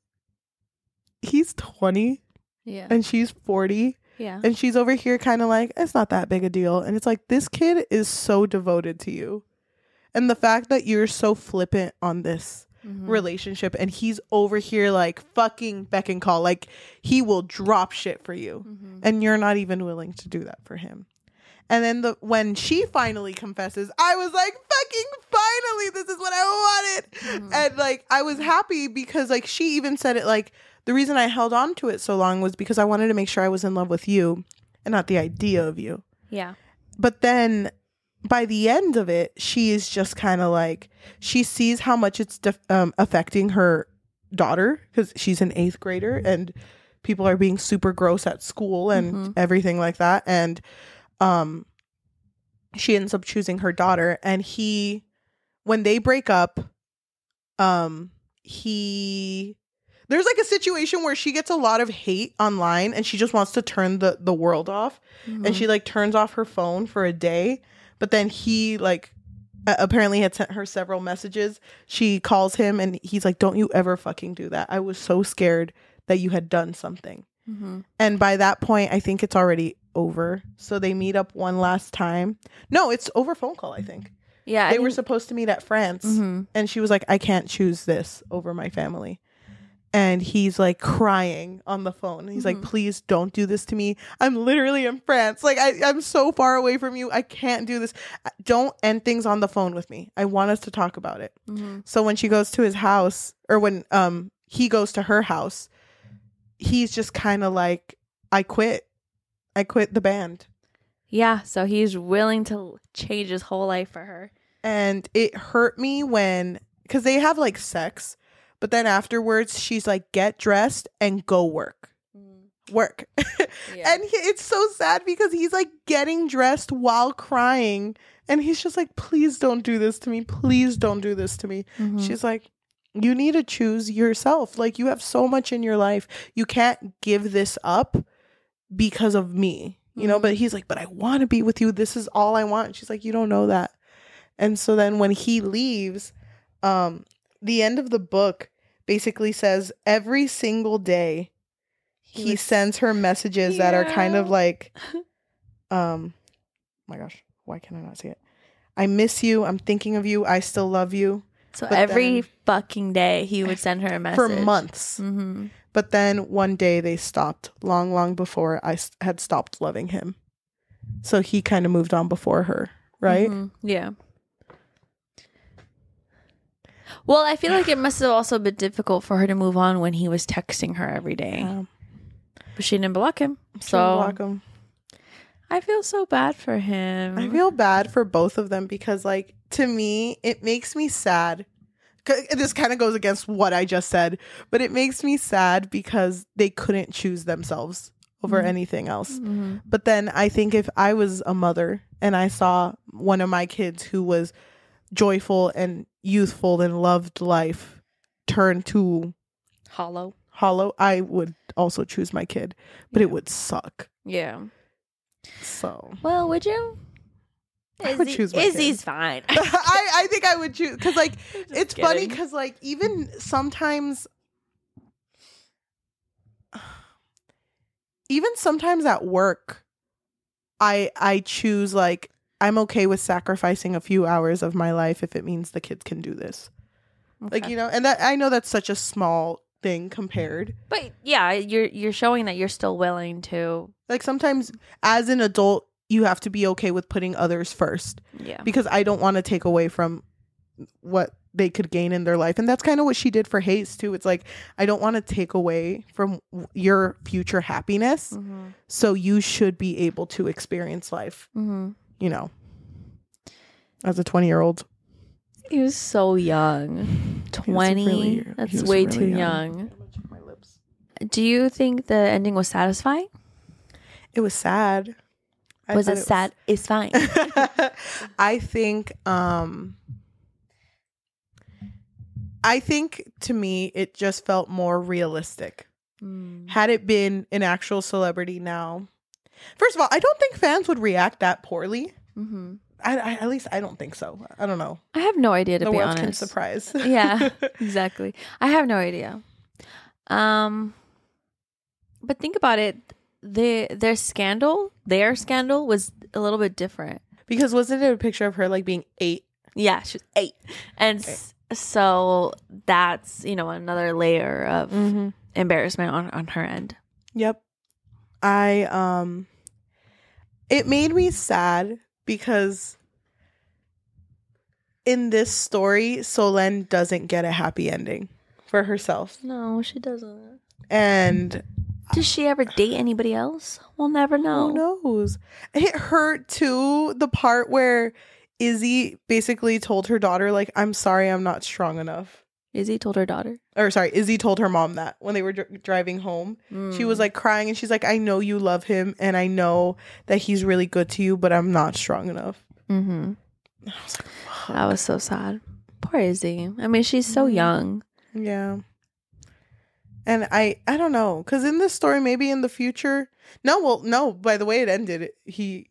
he's 20 Yeah. and she's 40 Yeah. and she's over here kind of like it's not that big a deal and it's like this kid is so devoted to you and the fact that you're so flippant on this Mhm. relationship and he's over here like fucking beck and call like he will drop shit for you Mhm. and you're not even willing to do that for him. And then the when she finally confesses, I was like, fucking finally, this is what I wanted. Mhm. And like I was happy because like she even said it like the reason I held on to it so long was because I wanted to make sure I was in love with you and not the idea of you. Yeah. But then by the end of it, she is just kind of like she sees how much it's def- um, affecting her daughter because she's an eighth grader and people are being super gross at school and Mhm. everything like that. And um, she ends up choosing her daughter. And he, when they break up, um, he there's like a situation where she gets a lot of hate online and she just wants to turn the the world off. Mm-hmm. and she like turns off her phone for a day but then he like apparently had sent her several messages. She calls him and he's like don't you ever fucking do that. I was so scared that you had done something. Mhm. and by that point i think it's already over. So they meet up one last time. No it's over phone call i think. Yeah. they were supposed to meet at france hmm and she was like i can't choose this over my family and he's like crying on the phone. He's like Mhm. please don't do this to me. I'm literally in france. Like I, i'm so far away from you. I can't do this. Uh, don't end things on the phone with me. I want us to talk about it. Hmm so when she goes to his house or when um he goes to her house he's just kind of like i quit. I quit the band. Yeah. So he's willing to change his whole life for her. and it hurt me when because they have like sex but then afterwards she's like get dressed and go work. Work. Yeah. and he, it's so sad because he's like getting dressed while crying and he's just like please don't do this to me. Please don't do this to me. Mhm. she's like you need to choose yourself. Like you have so much in your life. You can't give this up because of me. You know Mhm. but he's like but i want to be with you. This is all i want. She's like you don't know that. And so then when he leaves um the end of the book basically says every single day he, was- sends her messages that are kind of like um my gosh why can i not see it? I miss you i'm thinking of you i still love you. So but every then- fucking day he would send her a message. for months. Hmm but then one day they stopped long long before i had stopped loving him. So he kind of moved on before her right? Mhm. Yeah. Well, I feel like it must have also been difficult for her to move on when he was texting her every day, Um, but she didn't block him. shouldn't So block him. I feel so bad for him. I feel bad for both of them because, like, to me, it makes me sad. This kind of goes against what I just said, but it makes me sad because they couldn't choose themselves over Mhm. anything else. Mhm. But then I think if I was a mother and I saw one of my kids who was joyful and youthful and loved life turn to Hollow. hollow, I would also choose my kid, but Yeah. it would suck. Yeah. So Well, would you? I would choose my Izzy's fine. I, I think I would choose because like Just it's funny because like even sometimes even sometimes at work i i choose like i'm okay with sacrificing a few hours of my life if it means the kids can do this like you know and that i know that's such a small thing compared But yeah, you're you're showing that you're still willing to. like sometimes as an adult you have to be okay with putting others first Yeah. because I don't want to take away from what they could gain in their life. And that's kind of what she did for Hayes too. It's like I don't want to take away from your future happiness. Mm-hmm. So you should be able to experience life, Mm-hmm. You know. As a 20-year-old. He was so young. Twenty. really- That's way really too young. young. Do you think the ending was satisfying? It was sad. I was thought it sad? It's fine. I think um I think to me it just felt more realistic. Mm. Had it been an actual celebrity now. First of all, I don't think fans would react that poorly. hmm I, I at least I don't think so. I don't know. I have no idea to the be world can honest. surprise. Yeah. exactly. I have no idea. Um, but think about it. The their scandal, their scandal was a little bit different. because wasn't it a picture of her like being eight? Yeah, she was eight, and s- so that's you know another layer of Mm-hmm. embarrassment on on her end. Yep. I um it made me sad because in this story Solène doesn't get a happy ending for herself. No, she doesn't. And Does she ever date anybody else? We'll never know. who knows? It hurt too the part where Izzy basically told her daughter like I'm sorry I'm not strong enough. Izzy told her daughter. Or sorry, Izzy told her mom that when they were dr- driving home. She was Mm. like crying and she's like, I know you love him and I know that he's really good to you, but I'm not strong enough. Mm-hmm. I was like, That was so sad. Poor Izzy. I mean, she's so young. yeah. And I, I don't know, because in this story, maybe in the future, no, well, no. By the way it ended, he,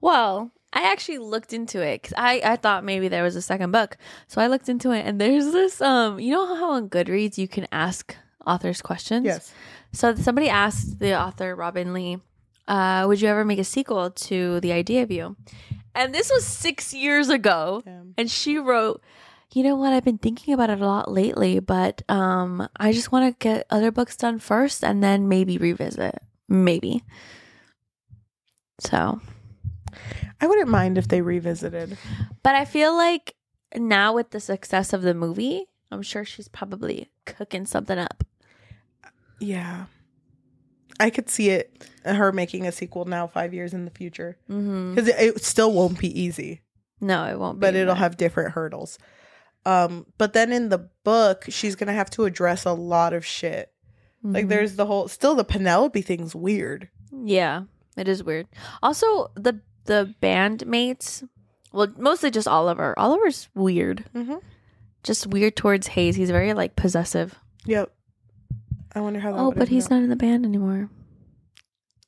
Well, I actually looked into it because I, I thought maybe there was a second book. So I looked into it and there's this um you know how on Goodreads you can ask authors questions? yes, So somebody asked the author Robinne Lee, uh, would you ever make a sequel to The Idea of You? And this was six years ago. Damn. And she wrote, you know what, I've been thinking about it a lot lately, but um I just want to get other books done first and then maybe revisit. Maybe. So I wouldn't mind if they revisited. But I feel like now with the success of the movie, I'm sure she's probably cooking something up. Yeah, I could see it, her making a sequel now, five years in the future, Mm-hmm. because it, it still won't be easy. No, it won't. Be. But it'll have different hurdles. Um, but then in the book, she's gonna have to address a lot of shit. Like Mhm. there's the whole still the Penelope thing's weird. yeah, it is weird. Also, the the bandmates, well, mostly just Oliver. Oliver's weird. Mm-hmm. Just weird towards Hayes. He's very like possessive. Yep. I wonder how that. Oh, but he's up. not in the band anymore.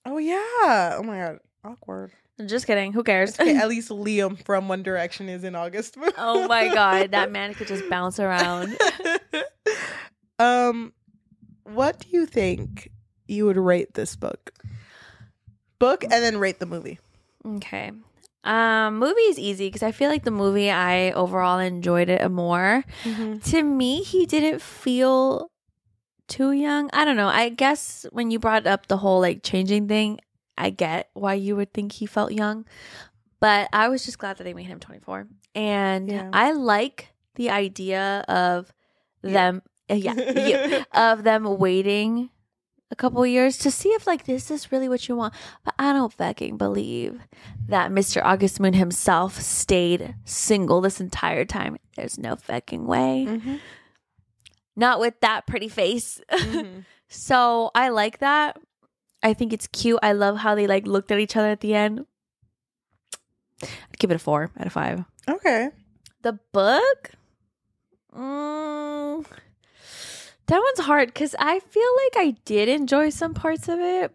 Oh yeah. Oh my god. Awkward. Just kidding. Who cares? Okay, at least Liam from One Direction is in August. oh my god, that man could just bounce around. um, what do you think you would rate this book? Book and then rate the movie. Okay. Um, movie is easy because I feel like the movie I overall enjoyed it more. To me, he didn't feel too young. I don't know. I guess when you brought up the whole like changing thing, I get why you would think he felt young. But I was just glad that they made him 24. And Yeah. I like the idea of them yeah, you, of them waiting a couple years to see if like this is really what you want. But I don't fucking believe that Mr. August Moon himself stayed single this entire time. There's no fucking way. Mm-hmm. Not with that pretty face. Mm-hmm. so I like that. I think it's cute. I love how they like looked at each other at the end. I'd give it a four out of five. Okay. The book? Mm, that one's hard because I feel like I did enjoy some parts of it,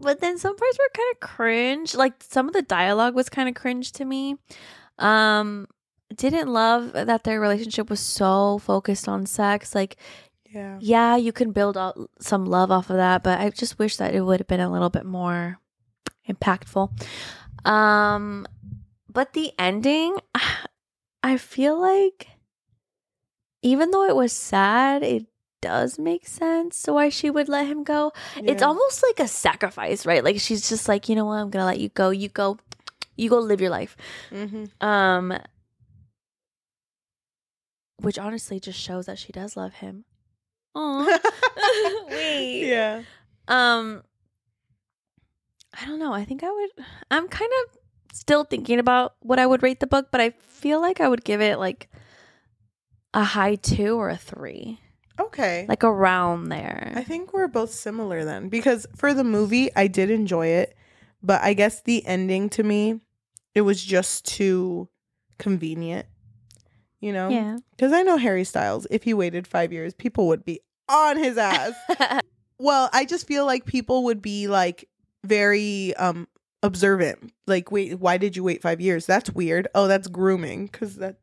but then some parts were kind of cringe. Like some of the dialogue was kind of cringe to me. Um, didn't love that their relationship was so focused on sex. Like, Yeah. yeah, you can build out some love off of that, but I just wish that it would have been a little bit more impactful. Um, but the ending, I feel like even though it was sad, it does make sense why she would let him go. It's almost like a sacrifice, right? Like she's just like, you know what, I'm gonna let you go. You go, you go live your life. Mm-hmm. Um, which honestly just shows that she does love him. Aw. Wait. Yeah. Um, I don't know. I think I would. I'm kind of still thinking about what I would rate the book, but I feel like I would give it like a high two or a three, Okay. like around there. I think we're both similar then because for the movie I did enjoy it, but I guess the ending to me it was just too convenient. You know? yeah. Cuz I know Harry Styles, if he waited 5 years, people would be on his ass. well, I just feel like people would be like very um observant. Like, wait, why did you wait 5 years? That's weird. Oh, that's grooming cuz that's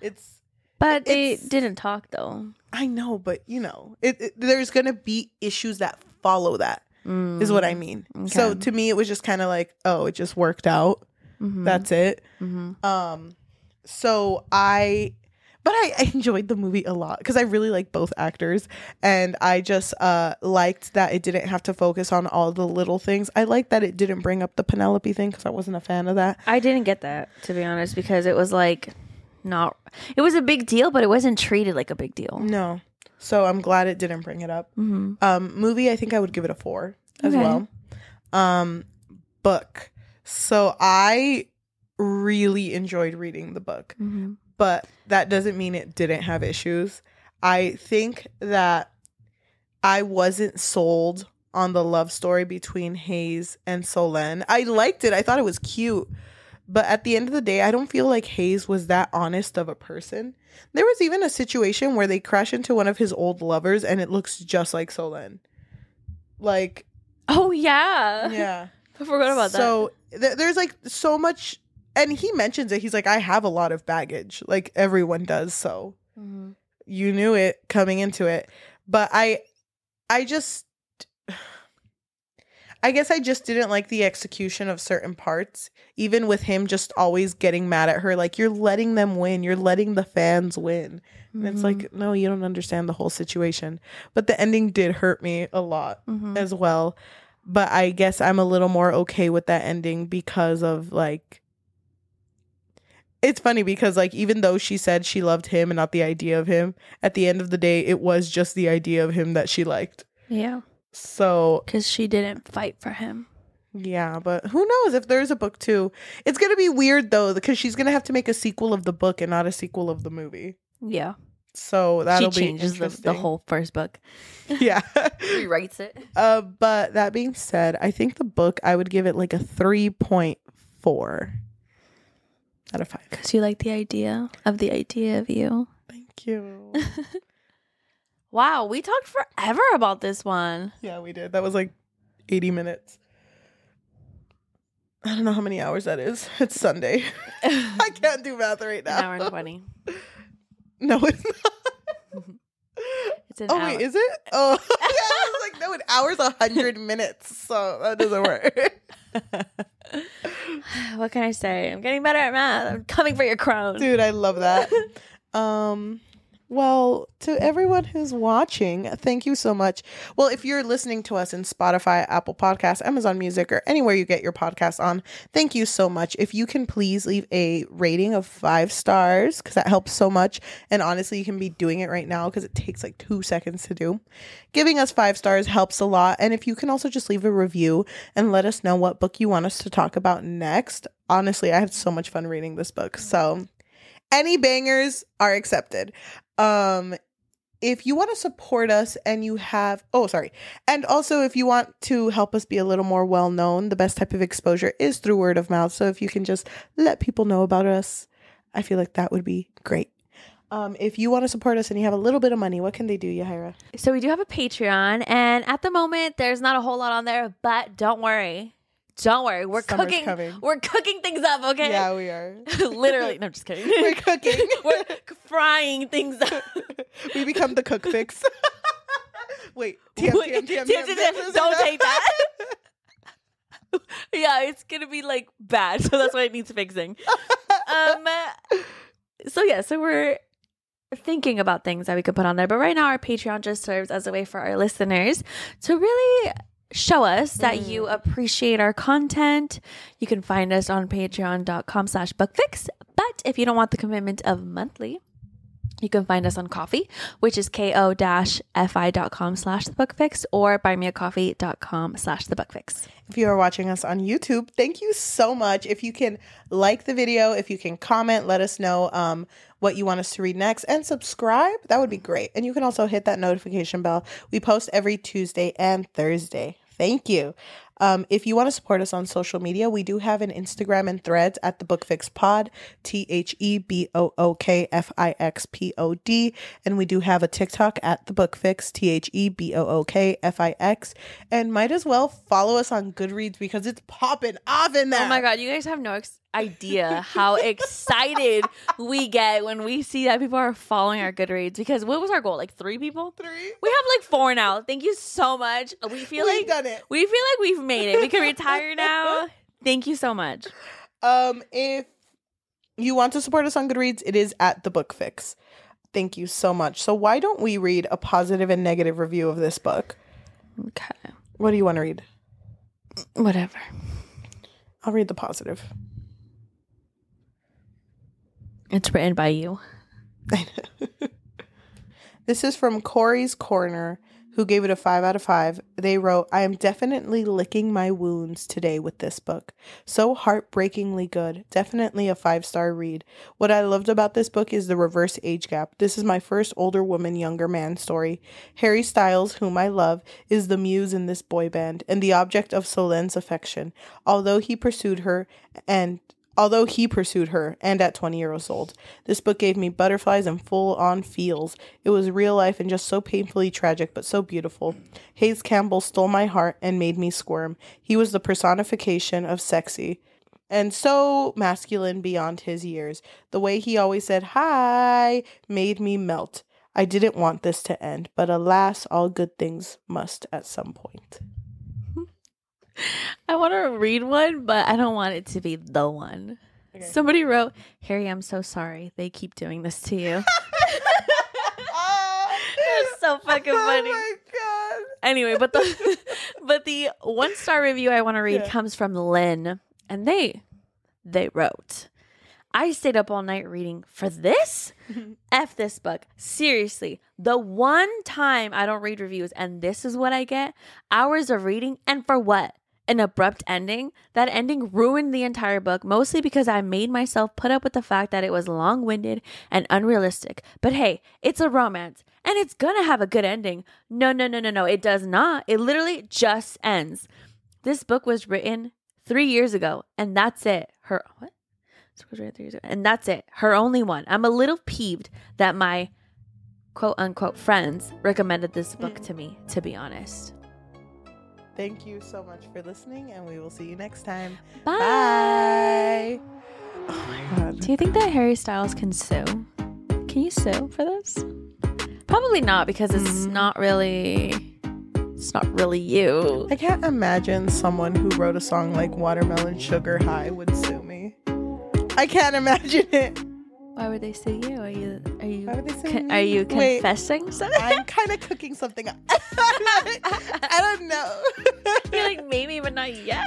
it's but they didn't talk though. I know, but you know, it, it there's going to be issues that follow that. is what I mean. So Mm. To me, it was just kind of like, oh, it just worked out. Mhm. That's it. Mhm. Um, so I, but I, I enjoyed the movie a lot because I really like both actors, and I just uh liked that it didn't have to focus on all the little things. I liked that it didn't bring up the Penelope thing because I wasn't a fan of that. I didn't get that to be honest because it was like not. It was a big deal, but it wasn't treated like a big deal. No, so I'm glad it didn't bring it up. Mm-hmm. Um, movie, I think I would give it a four as Okay. well. Um, book. So I really enjoyed reading the book, Mm-hmm. but that doesn't mean it didn't have issues. I think that I wasn't sold on the love story between Hayes and Solène. I liked it. I thought it was cute. But at the end of the day, I don't feel like Hayes was that honest of a person. There was even a situation where they crash into one of his old lovers and it looks just like Solène. Like, Oh yeah, yeah. I forgot about that. So th- there's like so much, and he mentions it. He's like, I have a lot of baggage, like everyone does. So Mhm. you knew it coming into it, but I, I just, I guess I just didn't like the execution of certain parts. Even with him just always getting mad at her, like you're letting them win, you're letting the fans win. And it's Mhm. like, no, you don't understand the whole situation. But the ending did hurt me a lot Mhm. as well. But I guess I'm a little more okay with that ending because of like it's funny because like even though she said she loved him and not the idea of him, at the end of the day it was just the idea of him that she liked. yeah, So because she didn't fight for him. yeah, but who knows if there's a book too. It's gonna be weird though, because she's gonna have to make a sequel of the book and not a sequel of the movie. Yeah, So that'll she be changes the, the whole first book, Yeah. rewrites it. Uh, but that being said, I think the book I would give it like a three point four out of five. Because you like the idea of the idea of you. Thank you. Wow, we talked forever about this one. yeah, we did. That was like eighty minutes. I don't know how many hours that is. It's Sunday. I can't do math right An now. hour and twenty. No, it's not. It's an Oh hour. wait, is it? Oh, yeah. I was like, no, an hour's a hundred minutes, so that doesn't work. what can I say? I'm getting better at math. I'm coming for your crown. Dude, I love that. Um, Well, to everyone who's watching, thank you so much. Well, if you're listening to us in Spotify, Apple Podcasts, Amazon Music, or anywhere you get your podcasts on, thank you so much. If you can please leave a rating of five stars, because that helps so much. And honestly, you can be doing it right now because it takes like two seconds to do. Giving us five stars helps a lot. And if you can also just leave a review and let us know what book you want us to talk about next. Honestly, I had so much fun reading this book. So any bangers are accepted. Um if you want to support us and you have oh sorry. And also if you want to help us be a little more well known the best type of exposure is through word of mouth. So if you can just let people know about us i feel like that would be great. Um, if you want to support us and you have a little bit of money what can they do yahira So we do have a Patreon, and at the moment, there's not a whole lot on there, but don't worry. Don't worry. We're Summer's cooking. coming. We're cooking things up, okay? yeah we are Literally. No, I'm just kidding. we're cooking We're frying things up. we become the cook fix wait TM, TM, TM, don't take that. yeah, it's gonna be like bad, so that's why it needs fixing. Um, so yeah, so we're thinking about things that we could put on there, but right now our Patreon just serves as a way for our listeners to really show us that Mm. you appreciate our content. You can find us on patreon.com slash bookfix. But if you don't want the commitment of monthly, you can find us on Ko-fi, which is ko-fi.com slash the bookfix or buymeacoffee.com slash the bookfix. If you are watching us on YouTube, thank you so much. If you can like the video, if you can comment, let us know um, what you want us to read next, and subscribe, that would be great. And you can also hit that notification bell. We post every Tuesday and Thursday. Thank you. Um, if you want to support us on social media, we do have an Instagram and threads at the Book Fix Pod, T H E B O O K F I X P O D. And we do have a TikTok at the Book Fix, T H E B O O K F I X. And might as well follow us on Goodreads because it's popping off in there. Oh my god, you guys have no ex- idea how excited we get when we see that people are following our Goodreads. Because what was our goal? Like three people? Three. We have like four now. Thank you so much. We feel We've like done it. we feel like we've made it. We can retire now. Thank you so much. Um, if you want to support us on Goodreads, it is at the Book Fix. Thank you so much. So why don't we read a positive and negative review of this book? Okay. What do you want to read? Whatever. I'll read the positive. It's written by you. I know. this is from Corey's Corner, who gave it a 5 out of 5. They wrote, I am definitely licking my wounds today with this book. So heartbreakingly good. Definitely a five star read. What I loved about this book is the reverse age gap. This is my first older woman, younger man story. Harry Styles, whom I love, is the muse in this boy band and the object of Solène's affection. Although he pursued her and Although he pursued her, and at 20 years old, this book gave me butterflies and full on feels. It was real life and just so painfully tragic, but so beautiful. Hayes Campbell stole my heart and made me squirm. He was the personification of sexy and so masculine beyond his years. The way he always said hi made me melt. I didn't want this to end, but alas, all good things must at some point. I want to read one, but I don't want it to be the one. Okay. Somebody wrote, Harry, I'm so sorry. They keep doing this to you. That's so fucking oh funny. Oh my god. anyway, but the but the one star review I want to read Yeah. comes from Lynn, and they they wrote, "I stayed up all night reading for this. F this book. Seriously, the one time I don't read reviews, and this is what I get: hours of reading, and for what?" An abrupt ending. That ending ruined the entire book, mostly because I made myself put up with the fact that it was long winded and unrealistic. But hey, it's a romance and it's gonna have a good ending. No, no, no, no, no. It does not. It literally just ends. This book was written three years ago, and that's it. Her what? And that's it. Her only one. I'm a little peeved that my quote unquote friends recommended this book to me. To be honest. Thank you so much for listening, and we will see you next time. Bye. Bye. Oh my god. Do you think that Harry Styles can sue? Can you sue for this? Probably not because it's Mm. not really. It's not really you. I can't imagine someone who wrote a song like Watermelon Sugar High would sue me. I can't imagine it. Why would they sue you? Are you are you you Why would they say con- are you Wait. confessing something? I'm kind of cooking something up. I don't know. You're like maybe, but not yet.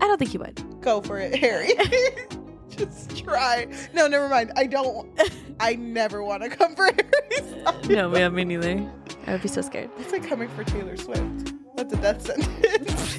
I don't think you would. Go for it, Harry. Just try. No, never mind. I don't. I never want to come for Harry's side. No, yeah, me neither. I would be so scared. It's like coming for Taylor Swift. That's a death sentence.